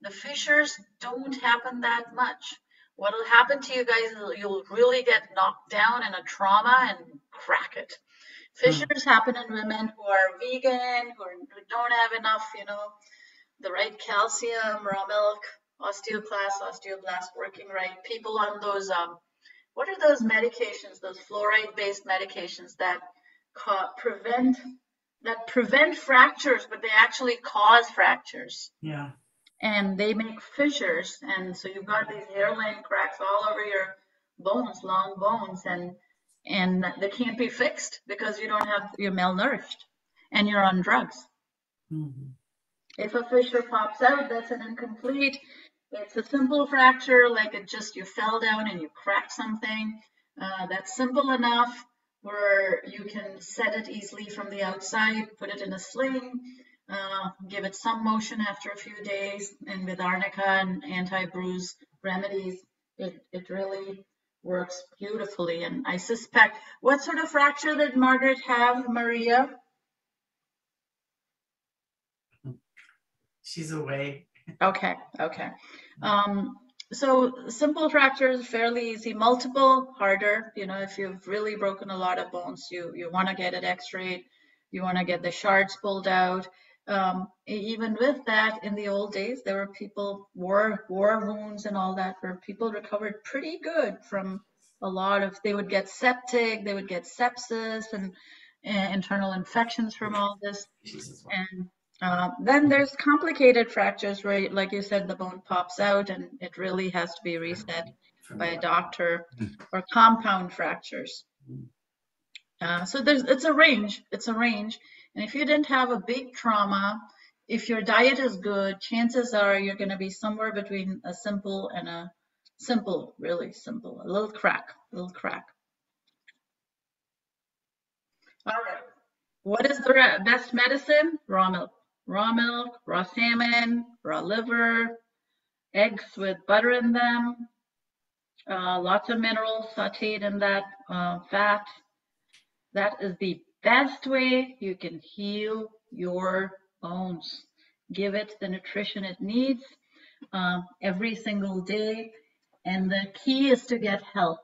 the fissures don't happen that much. What'll happen to you guys is you'll really get knocked down in a trauma and crack it. Fissures happen in women who are vegan, who, are, who don't have enough, you know, the right calcium, raw milk, osteoclast, osteoblast working right. People on those, um, what are those medications? Those fluoride-based medications that ca- prevent that prevent fractures, but they actually cause fractures, yeah. and they make fissures, and so you've got these hairline cracks all over your bones, long bones, and and they can't be fixed because you don't have you're malnourished and you're on drugs. Mhm. If a fissure pops out, that's an incomplete. It's a simple fracture, like it just you fell down and you cracked something. Uh, that's simple enough where you can set it easily from the outside, put it in a sling, uh, give it some motion after a few days, and with arnica and anti-bruise remedies, it, it really works beautifully. And I suspect, what sort of fracture did Margaret have, Maria? She's away. Okay, okay. Um, so simple fractures, fairly easy. Multiple, harder. You know, if you've really broken a lot of bones, you, you want to get it x-rayed. You want to get the shards pulled out. Um, even with that, in the old days, there were people, war, war wounds and all that, where people recovered pretty good from a lot of, they would get septic, they would get sepsis and, and internal infections from all this. And uh, then there's complicated fractures where, like you said, the bone pops out and it really has to be reset by a doctor or compound fractures. Uh, so there's it's a range. It's a range. And if you didn't have a big trauma, if your diet is good, chances are you're going to be somewhere between a simple and a simple, really simple, a little crack, a little crack. All right. What is the best medicine? Raw milk raw milk, raw salmon, raw liver, eggs with butter in them, uh, lots of minerals sauteed in that uh, fat. That is the best way you can heal your bones. Give it the nutrition it needs um, every single day. And the key is to get help.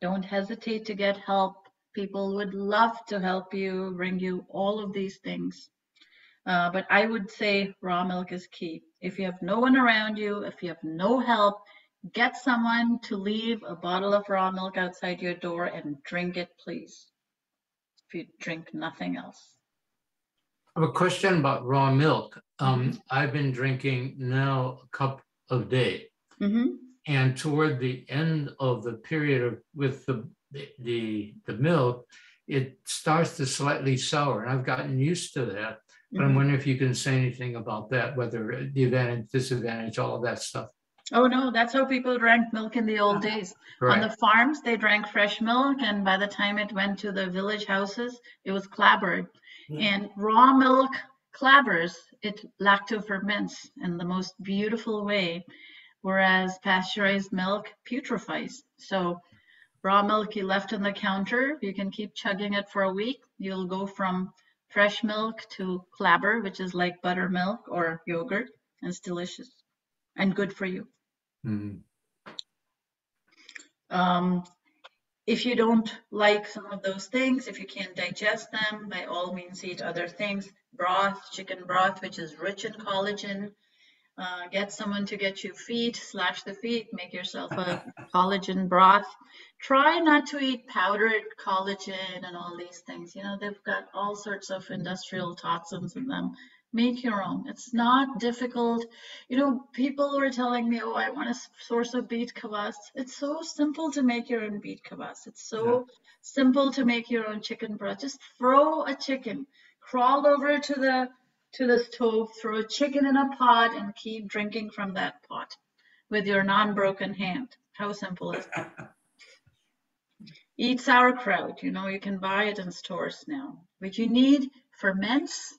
Don't hesitate to get help. People would love to help you, bring you all of these things. Uh, but I would say raw milk is key. If you have no one around you, if you have no help, get someone to leave a bottle of raw milk outside your door and drink it, please. If you drink nothing else. I have a question about raw milk. Um, mm-hmm. I've been drinking now a cup a day. Mm-hmm. And toward the end of the period of, with the, the, the milk, it starts to slightly sour. And I've gotten used to that. But I'm mm-hmm. wondering if you can say anything about that, whether the advantage, disadvantage, all of that stuff. Oh no, that's how people drank milk in the old days. On the farms, they drank fresh milk, and by the time it went to the village houses, it was clabbered. And raw milk clabbers, it lacto-ferments in the most beautiful way, whereas pasteurized milk putrefies. So raw milk you left on the counter, you can keep chugging it for a week. You'll go from fresh milk to clabber, which is like buttermilk or yogurt, and it's delicious and good for you. Mm. Um, if you don't like some of those things, if you can't digest them, by all means eat other things. Broth, chicken broth, which is rich in collagen. Uh, get someone to get you feet, slash the feet, make yourself a collagen broth try not to eat powdered collagen and all these things. You know, they've got all sorts of industrial toxins in them. Make your own. It's not difficult. You know, people were telling me, oh, I want a source of beet kvass. It's so simple to make your own beet kvass. It's so yeah. simple to make your own chicken broth. Just throw a chicken, crawl over to the to the stove, throw a chicken in a pot, and keep drinking from that pot with your non-broken hand. How simple is that? Eat sauerkraut, you know, you can buy it in stores now. But you need ferments.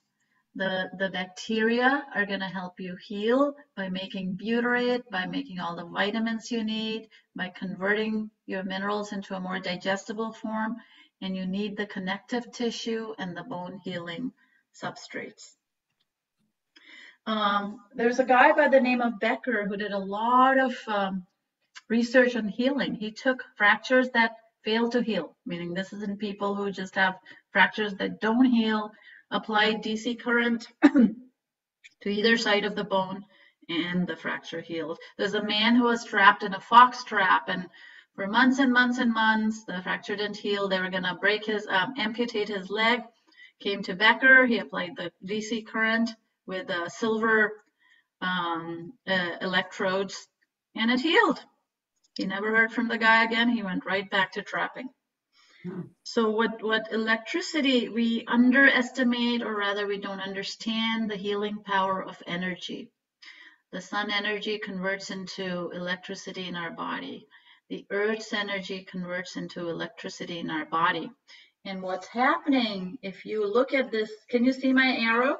The, the bacteria are going to help you heal by making butyrate, by making all the vitamins you need, by converting your minerals into a more digestible form. And you need the connective tissue and the bone healing substrates. Um, there's a guy by the name of Becker who did a lot of um, research on healing. He took fractures that fail to heal, meaning this is in people who just have fractures that don't heal, applied DC current to either side of the bone and the fracture healed. There's a man who was trapped in a fox trap and for months and months and months, the fracture didn't heal. They were going to break his, um, amputate his leg. Came to Becker. He applied the DC current with uh, silver um, uh, electrodes, and it healed. He never heard from the guy again. He went right back to trapping. Hmm. So what, what electricity, we underestimate, or rather we don't understand the healing power of energy. The sun energy converts into electricity in our body. The earth's energy converts into electricity in our body. And what's happening, if you look at this, can you see my arrow?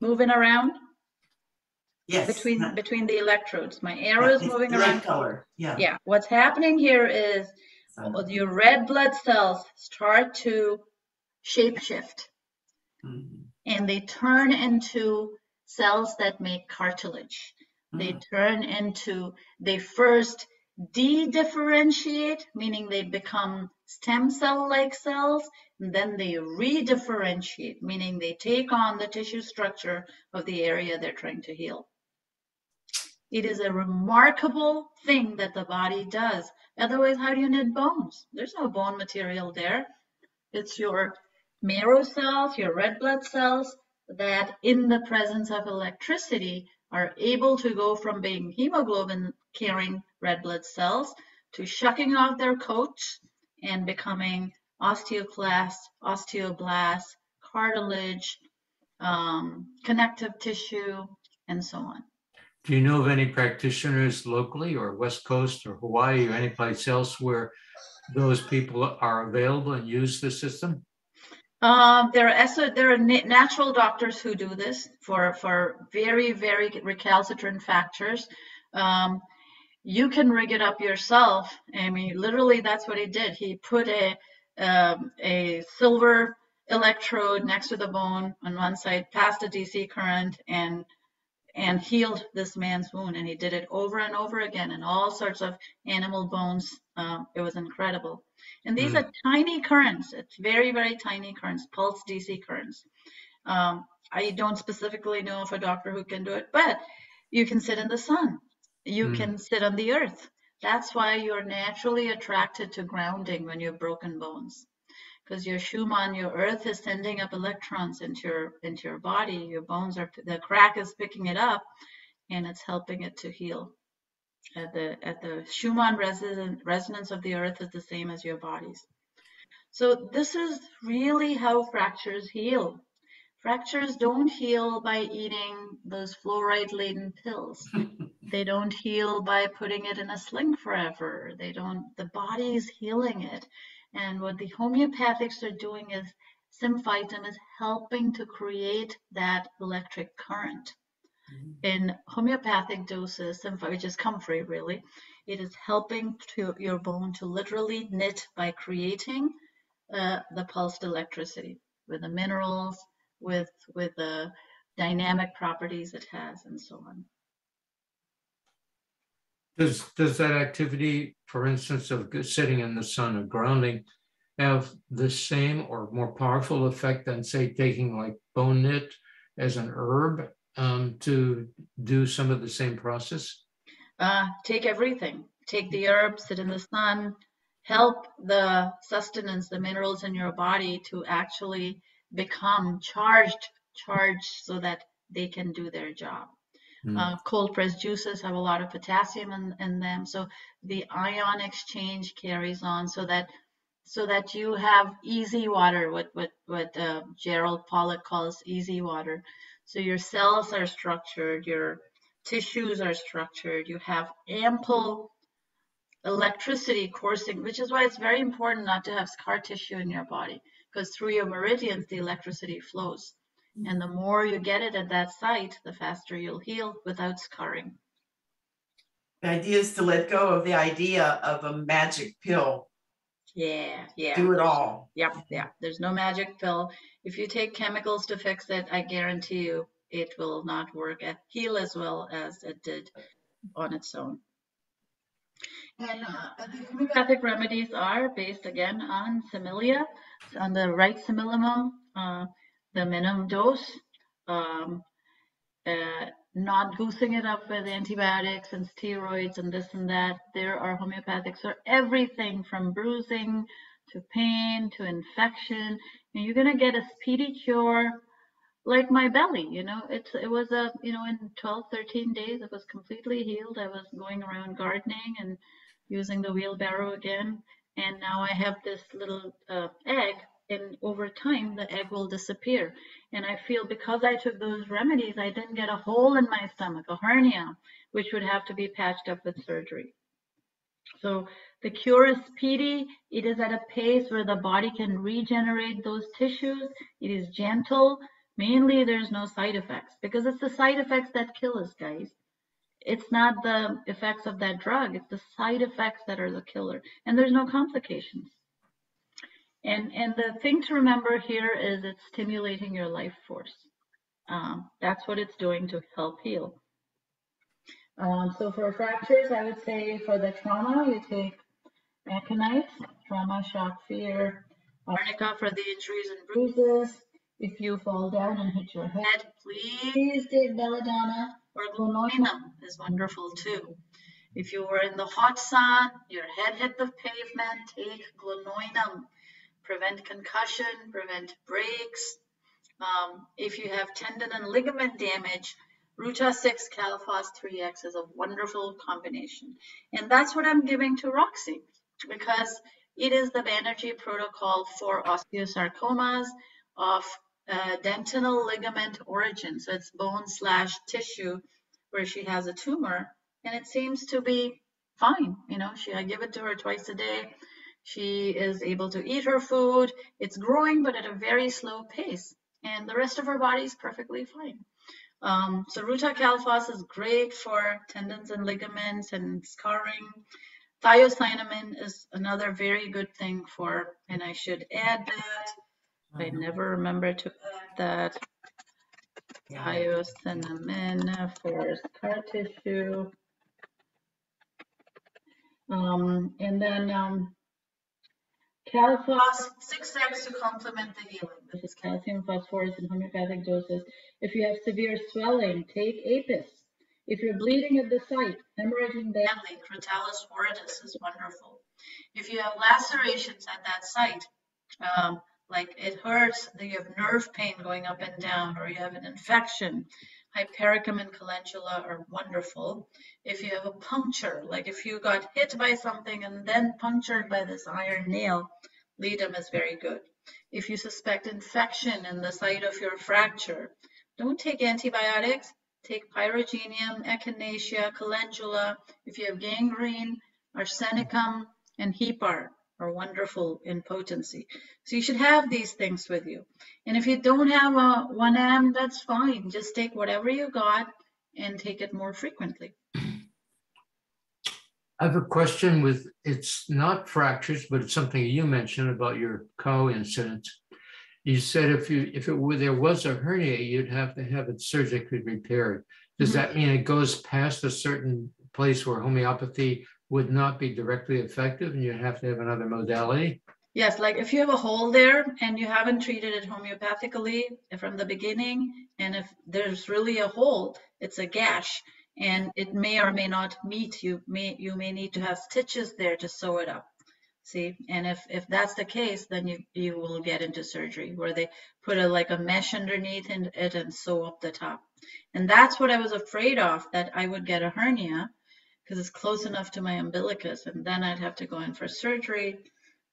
Moving around Yes. between, that- between the electrodes. My arrow is moving around. color. Yeah. Yeah, what's happening here is So- your red blood cells start to shapeshift Mhm. and they turn into cells that make cartilage. They Mm. turn into, they first de-differentiate, meaning they become stem cell-like cells, and then they re-differentiate, meaning they take on the tissue structure of the area they're trying to heal. It is a remarkable thing that the body does. Otherwise, how do you knit bones? There's no bone material there. It's your marrow cells, your red blood cells that in the presence of electricity are able to go from being hemoglobin carrying red blood cells to shucking off their coats and becoming osteoclasts, osteoblasts, cartilage, um, connective tissue, and so on. Do you know of any practitioners locally or West Coast or Hawaii or any place else where those people are available and use the system? Um, there are there are natural doctors who do this for for very very recalcitrant fractures. Um, you can rig it up yourself. I mean, literally, that's what he did. He put a um, a silver electrode next to the bone on one side, passed a DC current, and and healed this man's wound. And he did it over and over again in all sorts of animal bones. Um, it was incredible. And these Mm. are tiny currents. It's very, very tiny currents, pulse DC currents. Um, I don't specifically know of a doctor who can do it, but you can sit in the sun. You Mm. can sit on the earth. That's why you're naturally attracted to grounding when you have broken bones. Because your Schumann, your earth is sending up electrons into your into your body. Your bones are the crack is picking it up and it's helping it to heal. At the at the Schumann resonance resonance of the earth is the same as your body's. So this is really how fractures heal. Fractures don't heal by eating those fluoride laden pills. They don't heal by putting it in a sling forever. They don't, the body is healing it. And what the homeopathics are doing is symphytum is helping to create that electric current. In homeopathic doses, symphy, which is comfrey really, it is helping to your bone to literally knit by creating uh, the pulsed electricity with the minerals, with with the dynamic properties it has, and so on. Does, does that activity, for instance, of sitting in the sun or grounding, have the same or more powerful effect than, say, taking like bone knit as an herb um, to do some of the same process? Uh, take everything. Take the herb, sit in the sun, help the sustenance, the minerals in your body to actually become charged, charged so that they can do their job. Mm. Uh, cold pressed juices have a lot of potassium in, in them, so the ion exchange carries on, so that so that you have easy water, what what what uh, Gerald Pollack calls easy water. So your cells are structured, your tissues are structured, you have ample electricity coursing, which is why it's very important not to have scar tissue in your body, because through your meridians the electricity flows. Mm. And the more you get it at that site, the faster you'll heal without scarring. The idea is to let go of the idea of a magic pill. Yeah, yeah. Do it all. Yep, yeah. There's no magic pill. If you take chemicals to fix it, I guarantee you it will not work at heal as well as it did on its own. And uh, the homeopathic remedies are based again on similia, on the right simillimum, uh, the minimum dose, um, uh, not goosing it up with antibiotics and steroids and this and that. There are homeopathics for everything from bruising to pain to infection. And you're gonna get a speedy cure like my belly, you know, it's it was a you know in 12, 13 days it was completely healed. I was going around gardening and using the wheelbarrow again. and now I have this little uh, egg, and over time the egg will disappear. And I feel because I took those remedies, I didn't get a hole in my stomach, a hernia, which would have to be patched up with surgery. So the cure is speedy. It is at a pace where the body can regenerate those tissues. It is gentle. Mainly, there's no side effects because it's the side effects that kill us, guys. It's not the effects of that drug. It's the side effects that are the killer. And there's no complications. And, and the thing to remember here is it's stimulating your life force. Um, that's what it's doing to help heal. Um, so for fractures, I would say for the trauma, you take aconite, trauma, shock, fear, arnica for the injuries and bruises. If you fall down and hit your head, please take belladonna or glucosamine is wonderful too. If you were in the hot sun, your head hit the pavement, take glucosamine. Prevent concussion, prevent breaks. Um, if you have tendon and ligament damage, Ruta 6 Calphos 3X is a wonderful combination. And that's what I'm giving to Roxy because it is the Banerjee protocol for osteosarcomas of dentinal ligament origin. So it's bone slash tissue where she has a tumor and it seems to be fine. You know, she, I give it to her twice a day. She is able to eat her food. It's growing, but at a very slow pace. And the rest of her body is perfectly fine. Um, so Ruta Calphos is great for tendons and ligaments and scarring. Thiosinamine is another very good thing for, and I should add that. I never remember to add that. Thiosinamine for scar tissue. Um, and then um, Calphos 6x to complement the healing. This is calcium, phosphorus and homeopathic doses. If you have severe swelling, take Apis. If you're bleeding at the site, hemorrhaging badly, Crotalus horridus is wonderful. If you have lacerations at that site, um, like it hurts, that you have nerve pain going up and down, or you have an infection, hypericum and calendula are wonderful. If you have a puncture, like if you got hit by something and then punctured by this iron nail, ledum is very good. If you suspect infection in the site of your fracture, don't take antibiotics. Take pyrogenium, echinacea, calendula. If you have gangrene, arsenicum, and hepar are wonderful in potency. So you should have these things with you. And if you don't have a 1M, that's fine. Just take whatever you got and take it more frequently. I have a question with, it's not fractures, but it's something you mentioned about your cow incident. You said if you if it were there was a hernia, you'd have to have it surgically repaired. Does mm-hmm. that mean it goes past a certain place where homeopathy would not be directly effective and you have to have another modality? Yes, like if you have a hole there and you haven't treated it homeopathically from the beginning, and if there's really a hole, it's a gash, and it may or may not meet. You may you may need to have stitches there to sew it up. See, and if if that's the case, then you you will get into surgery where they put a like a mesh underneath it and sew up the top. And that's what I was afraid of that I would get a hernia because it's close enough to my umbilicus, and then I'd have to go in for surgery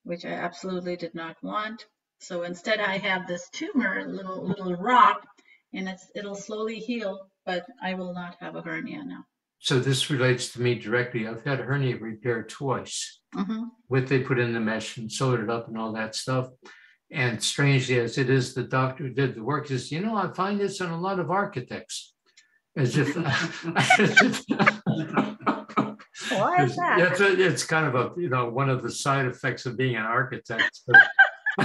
which I absolutely did not want. So instead I have this tumor, little little rock, and it's it'll slowly heal, but I will not have a hernia now. So this relates to me directly. I've had hernia repaired twice. Mm-hmm. With they put in the mesh and sewed it up and all that stuff. And strangely as it is, the doctor who did the work says, you know, I find this in a lot of architects. As if Why is that? It's, a, it's kind of a you know one of the side effects of being an architect.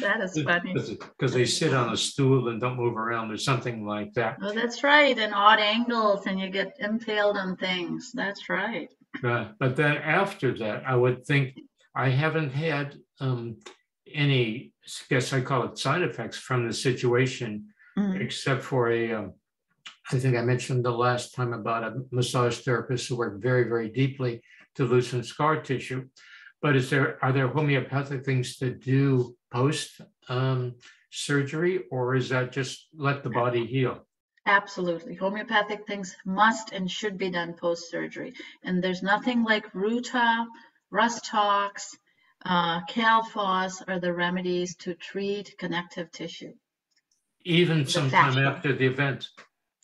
that is funny because they sit on a stool and don't move around or something like that. Oh, that's right, and odd angles, and you get impaled on things. That's right. Uh, but then after that, I would think I haven't had um, any, I guess I call it side effects from the situation, mm. except for a um, I think I mentioned the last time about a massage therapist who worked very, very deeply to loosen scar tissue. But is there are there homeopathic things to do post um, surgery, or is that just let the body heal? Absolutely. Homeopathic things must and should be done post surgery. And there's nothing like Ruta Rhus tox, uh, Calphos are the remedies to treat connective tissue Even The sometime fascia. after the event.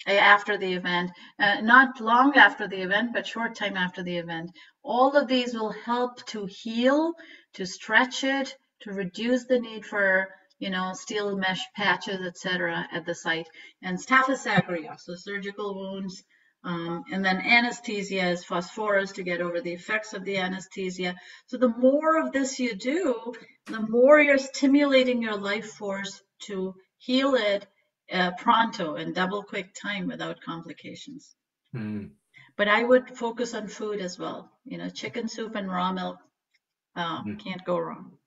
After the event, uh, not long after the event, but short time after the event. All of these will help to heal, to stretch it, to reduce the need for, you know, steel mesh patches, etc., at the site. And Staphysagria so surgical wounds, um, and then anesthesia is phosphorus to get over the effects of the anesthesia. So the more of this you do, the more you're stimulating your life force to heal it uh, pronto and double quick time without complications. Hmm. But I would focus on food as well. You know, chicken soup and raw milk uh, Mhm. can't go wrong.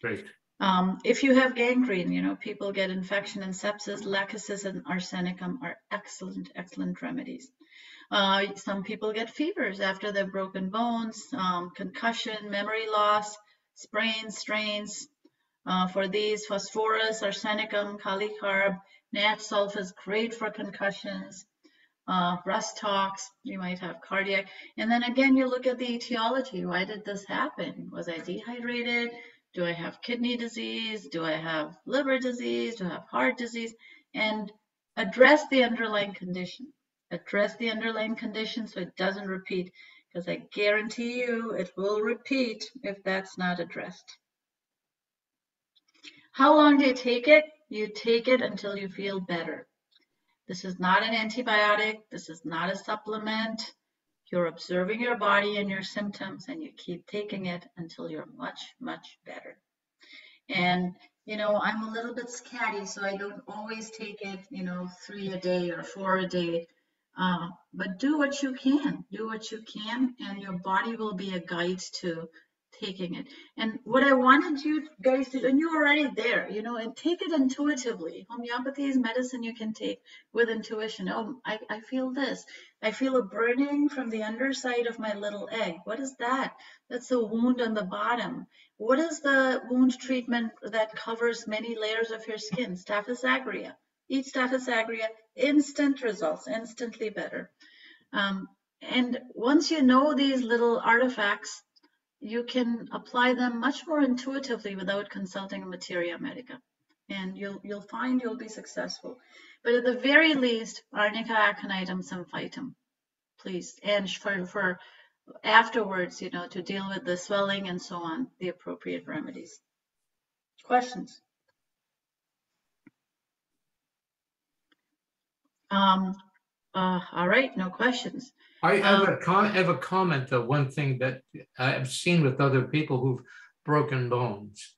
Great. Um, if you have gangrene, you know, people get infection and sepsis, lachesis and arsenicum are excellent, excellent remedies. Uh, some people get fevers after they've broken bones, um, concussion, memory loss, sprains, strains. Uh, for these, phosphorus, arsenicum, kalicarb, nat sulfa is great for concussions. Uh, Rhus tox, you might have cardiac. And then again, you look at the etiology. Why did this happen? Was I dehydrated? Do I have kidney disease? Do I have liver disease? Do I have heart disease? And address the underlying condition. Address the underlying condition so it doesn't repeat, because I guarantee you it will repeat if that's not addressed. How long do you take it? You take it until you feel better. This is not an antibiotic. This is not a supplement. You're observing your body and your symptoms, and you keep taking it until you're much, much better. And, you know, I'm a little bit scatty, so I don't always take it, you know, three a day or four a day. Uh, but do what you can. Do what you can, and your body will be a guide to taking it. And what I wanted you guys to and you're already there, you know, and take it intuitively. Homeopathy is medicine you can take with intuition. Oh, I, I feel this. I feel a burning from the underside of my little egg. What is that? That's a wound on the bottom. What is the wound treatment that covers many layers of your skin? Staphylococcus aureus. Eat Staphylococcus aureus, instant results, instantly better. Um, and once you know these little artifacts, you can apply them much more intuitively without consulting materia medica. And you'll you'll find you'll be successful. But at the very least, arnica aconitum symphytum, please. And for for afterwards, you know, to deal with the swelling and so on, the appropriate remedies. Questions? Um, uh, all right, no questions. I have Um, a com, have a comment of one thing that I've seen with other people who've broken bones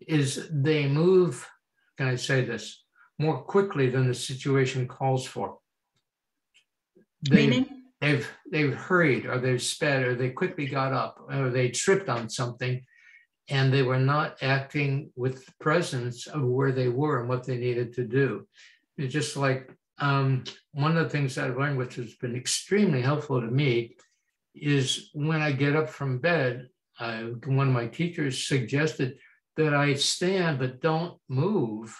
is they move, can I say this, more quickly than the situation calls for. They, Meaning? they've they've hurried or they've sped or they quickly got up or they tripped on something and they were not acting with the presence of where they were and what they needed to do. It's just like um, one of the things I've learned, which has been extremely helpful to me, is when I get up from bed, uh, one of my teachers suggested that I stand but don't move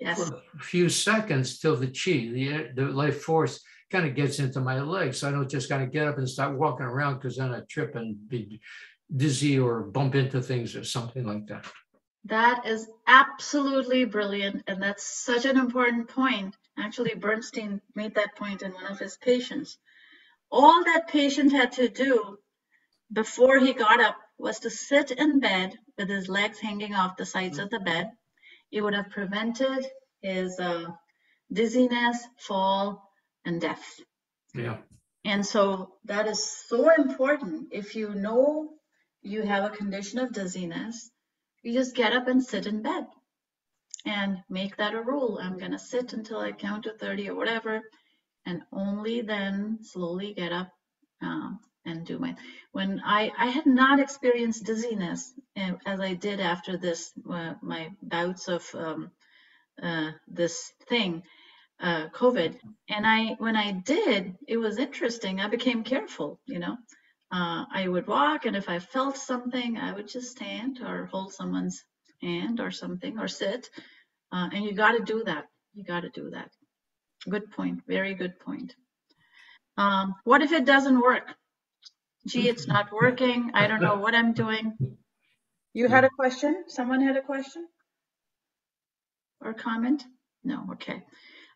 Yes. for a few seconds till the chi, the, the life force kind of gets into my legs. So I don't just kind of get up and start walking around because then I trip and be dizzy or bump into things or something like that. That is absolutely brilliant, and that's such an important point. Actually, Bernstein made that point in one of his patients. All that patient had to do before he got up was to sit in bed with his legs hanging off the sides of the bed. It would have prevented his uh, dizziness, fall, and death. Yeah. And so that is so important. If you know you have a condition of dizziness, you just get up and sit in bed and make that a rule. I'm going to sit until I count to 30 or whatever, and only then slowly get up um, and do my. When I, I had not experienced dizziness uh, as I did after this, uh, my bouts of um, uh, this thing, uh, COVID. And I, when I did, it was interesting. I became careful, you know. Uh, I would walk, and if I felt something, I would just stand or hold someone's hand or something or sit. Uh, and you got to do that. You got to do that. Good point. Very good point. Um, what if it doesn't work? gee, it's not working. I don't know what I'm doing. You had a question? Someone had a question? Or comment? No, okay.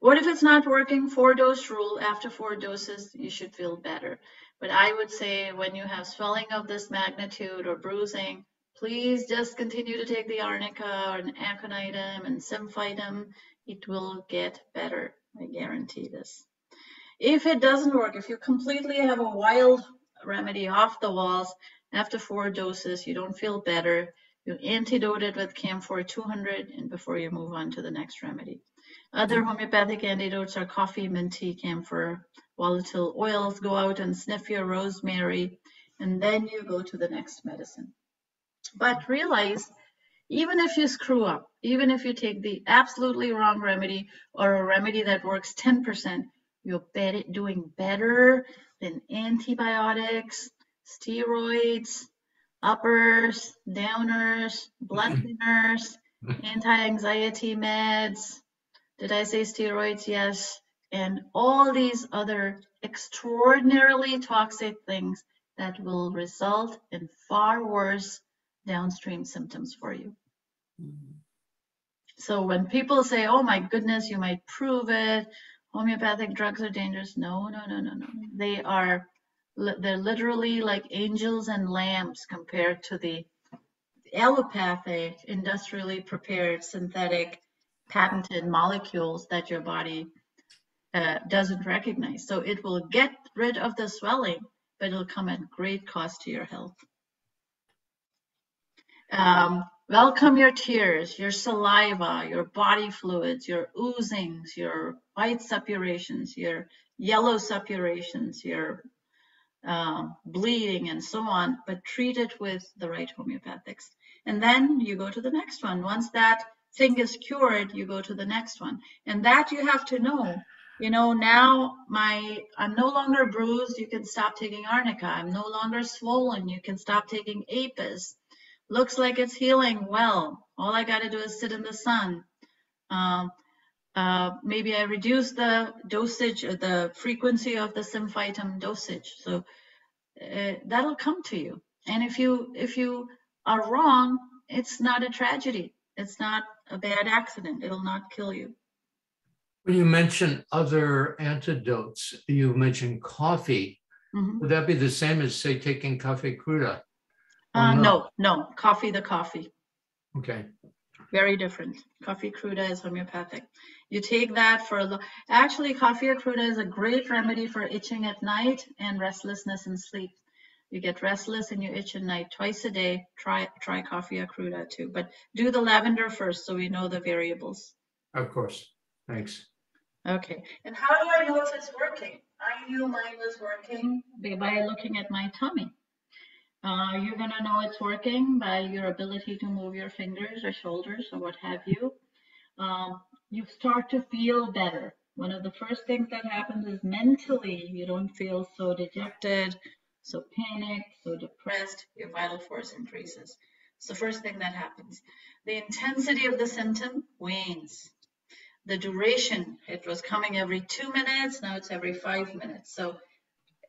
What if it's not working? Four dose rule. After four doses, you should feel better. But I would say when you have swelling of this magnitude or bruising, please just continue to take the arnica and aconitum and symphytum. It will get better. I guarantee this. If it doesn't work, if you completely have a wild remedy off the walls after four doses, you don't feel better, you antidote it with camphor 200 and before you move on to the next remedy. Other homeopathic antidotes are coffee, mint tea, camphor, volatile oils. Go out and sniff your rosemary, and then you go to the next medicine. But realize, even if you screw up, even if you take the absolutely wrong remedy or a remedy that works 10%, you're bet it doing better than antibiotics, steroids, uppers, downers, blood thinners, anti-anxiety meds. Did I say steroids? Yes. And all these other extraordinarily toxic things that will result in far worse downstream symptoms for you. Mm-hmm. So when people say, oh my goodness, you might prove it, homeopathic drugs are dangerous. No, no, no, no, no. They are, they're literally like angels and lambs compared to the allopathic, industrially prepared, synthetic, patented molecules that your body uh, doesn't recognize. So it will get rid of the swelling, but it'll come at great cost to your health. Um, welcome your tears, your saliva, your body fluids, your oozings, your white suppurations, your yellow suppurations, your um, bleeding and so on, but treat it with the right homeopathics. And then you go to the next one. Once that thing is cured, you go to the next one. And that you have to know. You know, now my I'm no longer bruised, you can stop taking arnica. I'm no longer swollen, you can stop taking apis. Looks like it's healing well. All I got to do is sit in the sun. Um, uh, maybe I reduce the dosage or the frequency of the symphytum dosage. So uh, that'll come to you. And if you if you are wrong, it's not a tragedy. It's not a bad accident. It'll not kill you. When you mention other antidotes, you mentioned coffee. Mm-hmm. Would that be the same as, say, taking coffee cruda? Uh, no, no, coffee the coffee. Okay. Very different. Coffee cruda is homeopathic. You take that for a actually coffee cruda is a great remedy for itching at night and restlessness in sleep you get restless and you itch at night twice a day, try try coffee cruda too. But do the lavender first so we know the variables. Of course. Thanks. Okay. And how do I know if it's working? I knew mine was working by looking at my tummy. Uh, you're going to know it's working by your ability to move your fingers or shoulders or what have you. Um, you start to feel better. One of the first things that happens is mentally, you don't feel so dejected, so panicked, so depressed, your vital force increases. It's the first thing that happens. The intensity of the symptom wanes. The duration, it was coming every two minutes, now it's every five minutes. So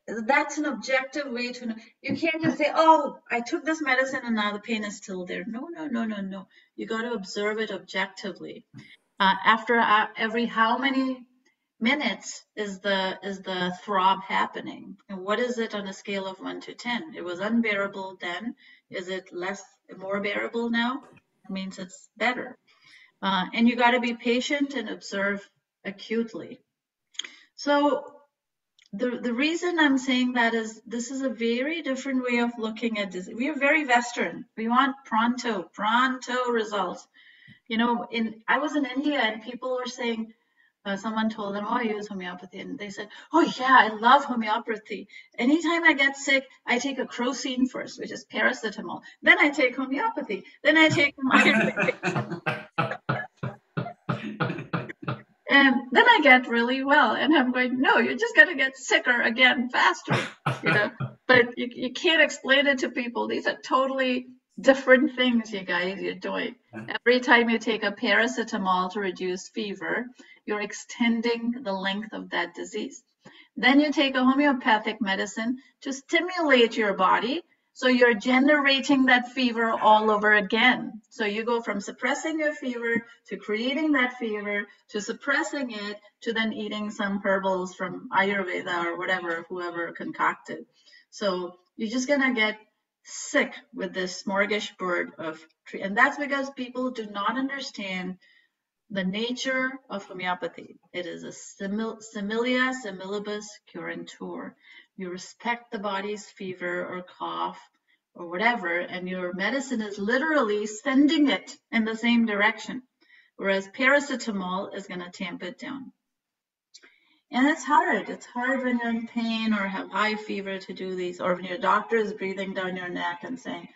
that's an objective way to know. You can't just say, oh, I took this medicine and now the pain is still there. No, no, no, no, no. You got to observe it objectively. Uh, after uh, every how many minutes is the is the throb happening and what is it on a scale of 1 to 10 it was unbearable then is it less more bearable now it means it's better uh, and you got to be patient and observe acutely so the, the reason I'm saying that is this is a very different way of looking at this. We are very Western. We want pronto, pronto results. You know, in I was in India and people were saying, uh, someone told them, oh, I use homeopathy. And they said, oh, yeah, I love homeopathy. Anytime I get sick, I take a crocin first, which is paracetamol. Then I take homeopathy. Then I take. and then I get really well. And I'm going, no, you're just going to get sicker again faster. You know, but you, you can't explain it to people. These are totally different things you guys you're doing. Every time you take a paracetamol to reduce fever, you're extending the length of that disease. Then you take a homeopathic medicine to stimulate your body. So you're generating that fever all over again. So you go from suppressing your fever to creating that fever to suppressing it to then eating some herbals from Ayurveda or whatever, whoever concocted. So you're just going to get sick with this smorgasbord of treat. And that's because people do not understand the nature of homeopathy. It is a simil similia similibus curantur. You respect the body's fever or cough or whatever, and your medicine is literally sending it in the same direction. Whereas paracetamol is going to tamp it down. And it's hard. It's hard when you're in pain or have high fever to do these, or when your doctor is breathing down your neck and saying,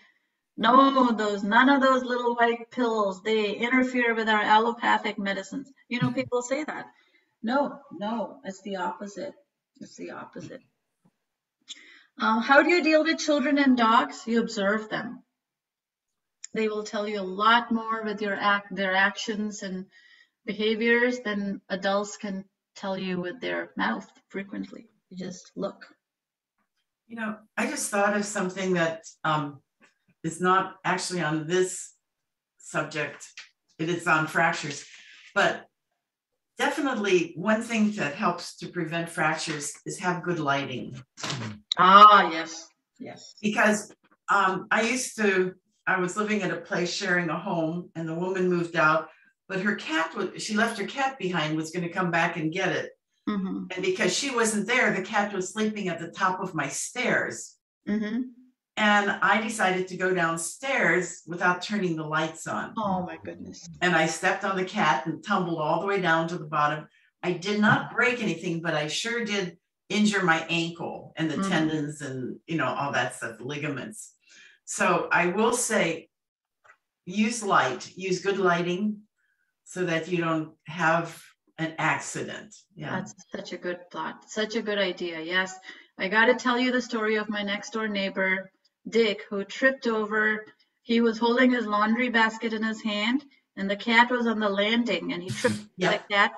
no, those none of those little white pills, they interfere with our allopathic medicines. You know, people say that. No, no, it's the opposite. It's the opposite. Uh, how do you deal with children and dogs? You observe them. They will tell you a lot more with your act, their actions and behaviors than adults can tell you with their mouth frequently. You just look. You know, I just thought of something that um, is not actually on this subject. It is on fractures, but definitely one thing that helps to prevent fractures is have good lighting. Ah, yes, yes. Because um, I used to, I was living at a place sharing a home, and the woman moved out, but her cat was, she left her cat behind, was going to come back and get it. Mm-hmm. And because she wasn't there, the cat was sleeping at the top of my stairs. Mm-hmm. And I decided to go downstairs without turning the lights on. Oh my goodness. And I stepped on the cat and tumbled all the way down to the bottom. I did not break anything, but I sure did injure my ankle and the mm. tendons and you know all that stuff, ligaments. So I will say use light, use good lighting so that you don't have an accident. Yeah. That's such a good thought. Such a good idea. Yes. I got to tell you the story of my next door neighbor Dick, who tripped over. He was holding his laundry basket in his hand, and the cat was on the landing, and he tripped yeah. the cat,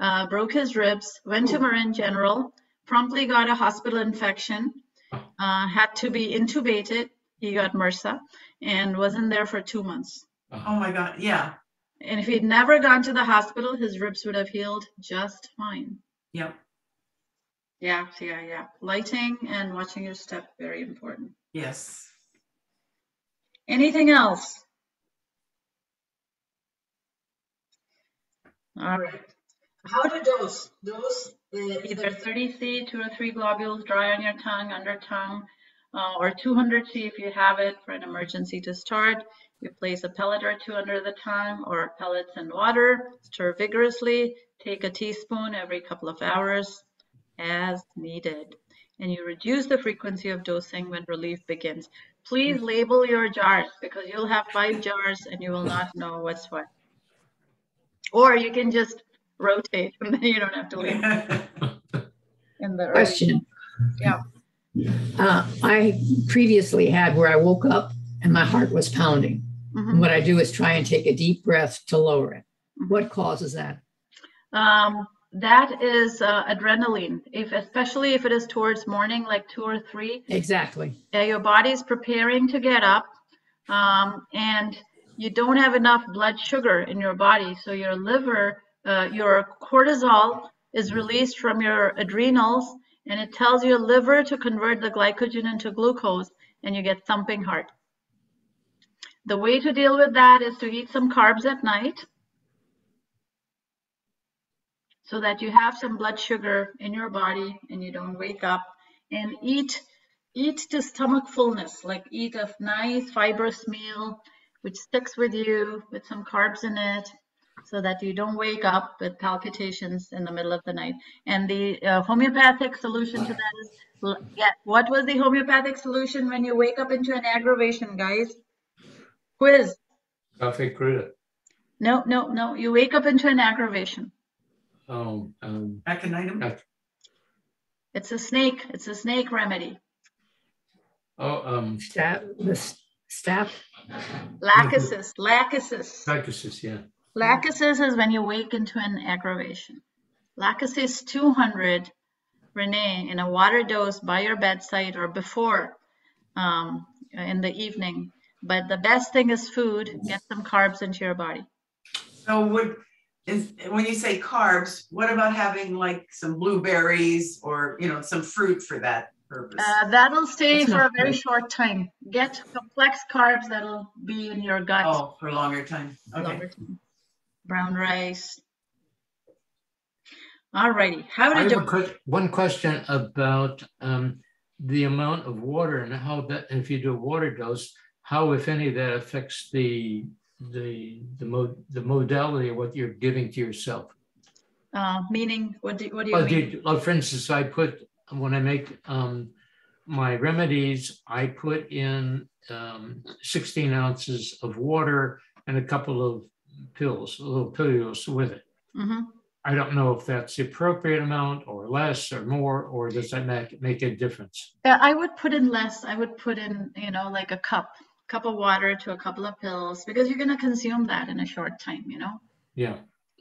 uh, broke his ribs, went to Marin General, promptly got a hospital infection, uh, had to be intubated. He got MRSA and was in there for two months. Oh my God, yeah. And if he'd never gone to the hospital, his ribs would have healed just fine. Yep. Yeah, yeah, yeah. Lighting and watching your step, very important. Yes. Anything else? All right. How to dose? Dose uh, either 30C, two or three globules dry on your tongue, under tongue, uh, or 200C if you have it for an emergency to start. You place a pellet or two under the tongue or pellets in water, stir vigorously, take a teaspoon every couple of hours as needed and you reduce the frequency of dosing when relief begins. Please label your jars because you'll have five jars and you will not know what's what. Or you can just rotate and then you don't have to wait. In the question. Yeah. Uh, I previously had where I woke up and my heart was pounding. Mm-hmm. And what I do is try and take a deep breath to lower it. What causes that? Um, that is uh, adrenaline. If especially if it is towards morning like two or three. Exactly. Yeah your body's preparing to get up um, and you don't have enough blood sugar in your body. So your liver uh, your cortisol is released from your adrenals and it tells your liver to convert the glycogen into glucose and you get thumping heart. The way to deal with that is to eat some carbs at night so that you have some blood sugar in your body and you don't wake up and eat eat to stomach fullness like eat a nice fibrous meal which sticks with you with some carbs in it so that you don't wake up with palpitations in the middle of the night. And the uh, homeopathic solution to that is yeah what was the homeopathic solution when you wake up into an aggravation guys? Quiz. Coffee cruda. no no no you wake up into an aggravation Oh, um, Aconitum? It's a snake. It's a snake remedy. oh, um, Staff, the staff, Lachesis. Lachesis. Lachesis, yeah. Lachesis is when you wake into an aggravation. Lachesis 200 Renee, in a water dose by your bedside or before um, in the evening. But the best thing is food. Get some carbs into your body. So would, is, when you say carbs, what about having like some blueberries or, you know, some fruit for that purpose? Uh, that'll stay That's for a very good. short time. Get complex carbs that'll be in your gut. Oh, for a longer time. Okay. longer time. Brown rice. All righty. How I to have a do one question about um, the amount of water and how that, if you do a water dose, how, if any, that affects the the the mod the modality of what you're giving to yourself. uh, meaning what do, what do you Well, mean? do- like, for instance, I put when I make um, my remedies, I put in um, 16 ounces of water and a couple of pills, a little pills with it. Mhm. I don't know if that's the appropriate amount or less or more, or does that make, make a difference? Yeah, I would put in less. I would put in, you know, like a cup, cup of water to a couple of pills because you're going to consume that in a short time, you know? Yeah,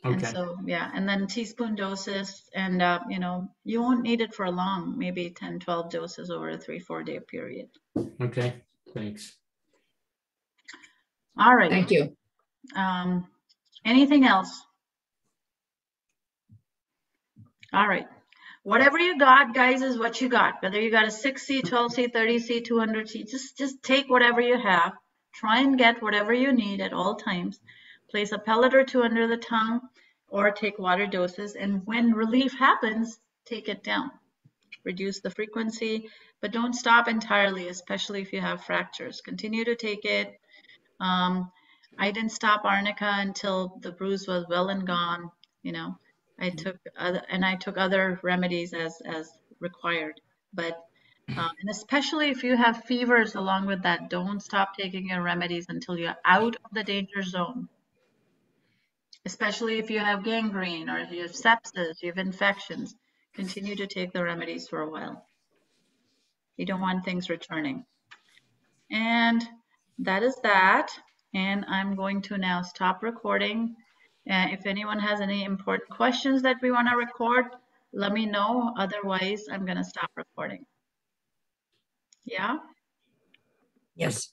Okay. And so, yeah, and then teaspoon doses and, uh, you know, you won't need it for long, maybe 10, 12 doses over a three, four day period. okay, thanks. All right. Thank you. Um, anything else? All right. Whatever you got, guys, is what you got. Whether you got a 6C, 12C, 30C, 200C, just, just take whatever you have. Try and get whatever you need at all times. Place a pellet or two under the tongue or take water doses. And when relief happens, take it down. Reduce the frequency, but don't stop entirely, especially if you have fractures. Continue to take it. Um, I didn't stop arnica until the bruise was well and gone. You know, I took other, and I took other remedies as as required. But um, and especially if you have fevers along with that, don't stop taking your remedies until you're out of the danger zone. Especially if you have gangrene or if you have sepsis, you have infections, continue to take the remedies for a while. You don't want things returning. And that is that. And I'm going to now stop recording. Uh, if anyone has any important questions that we want to record, let me know. Otherwise, I'm going to stop recording. Yeah? Yes.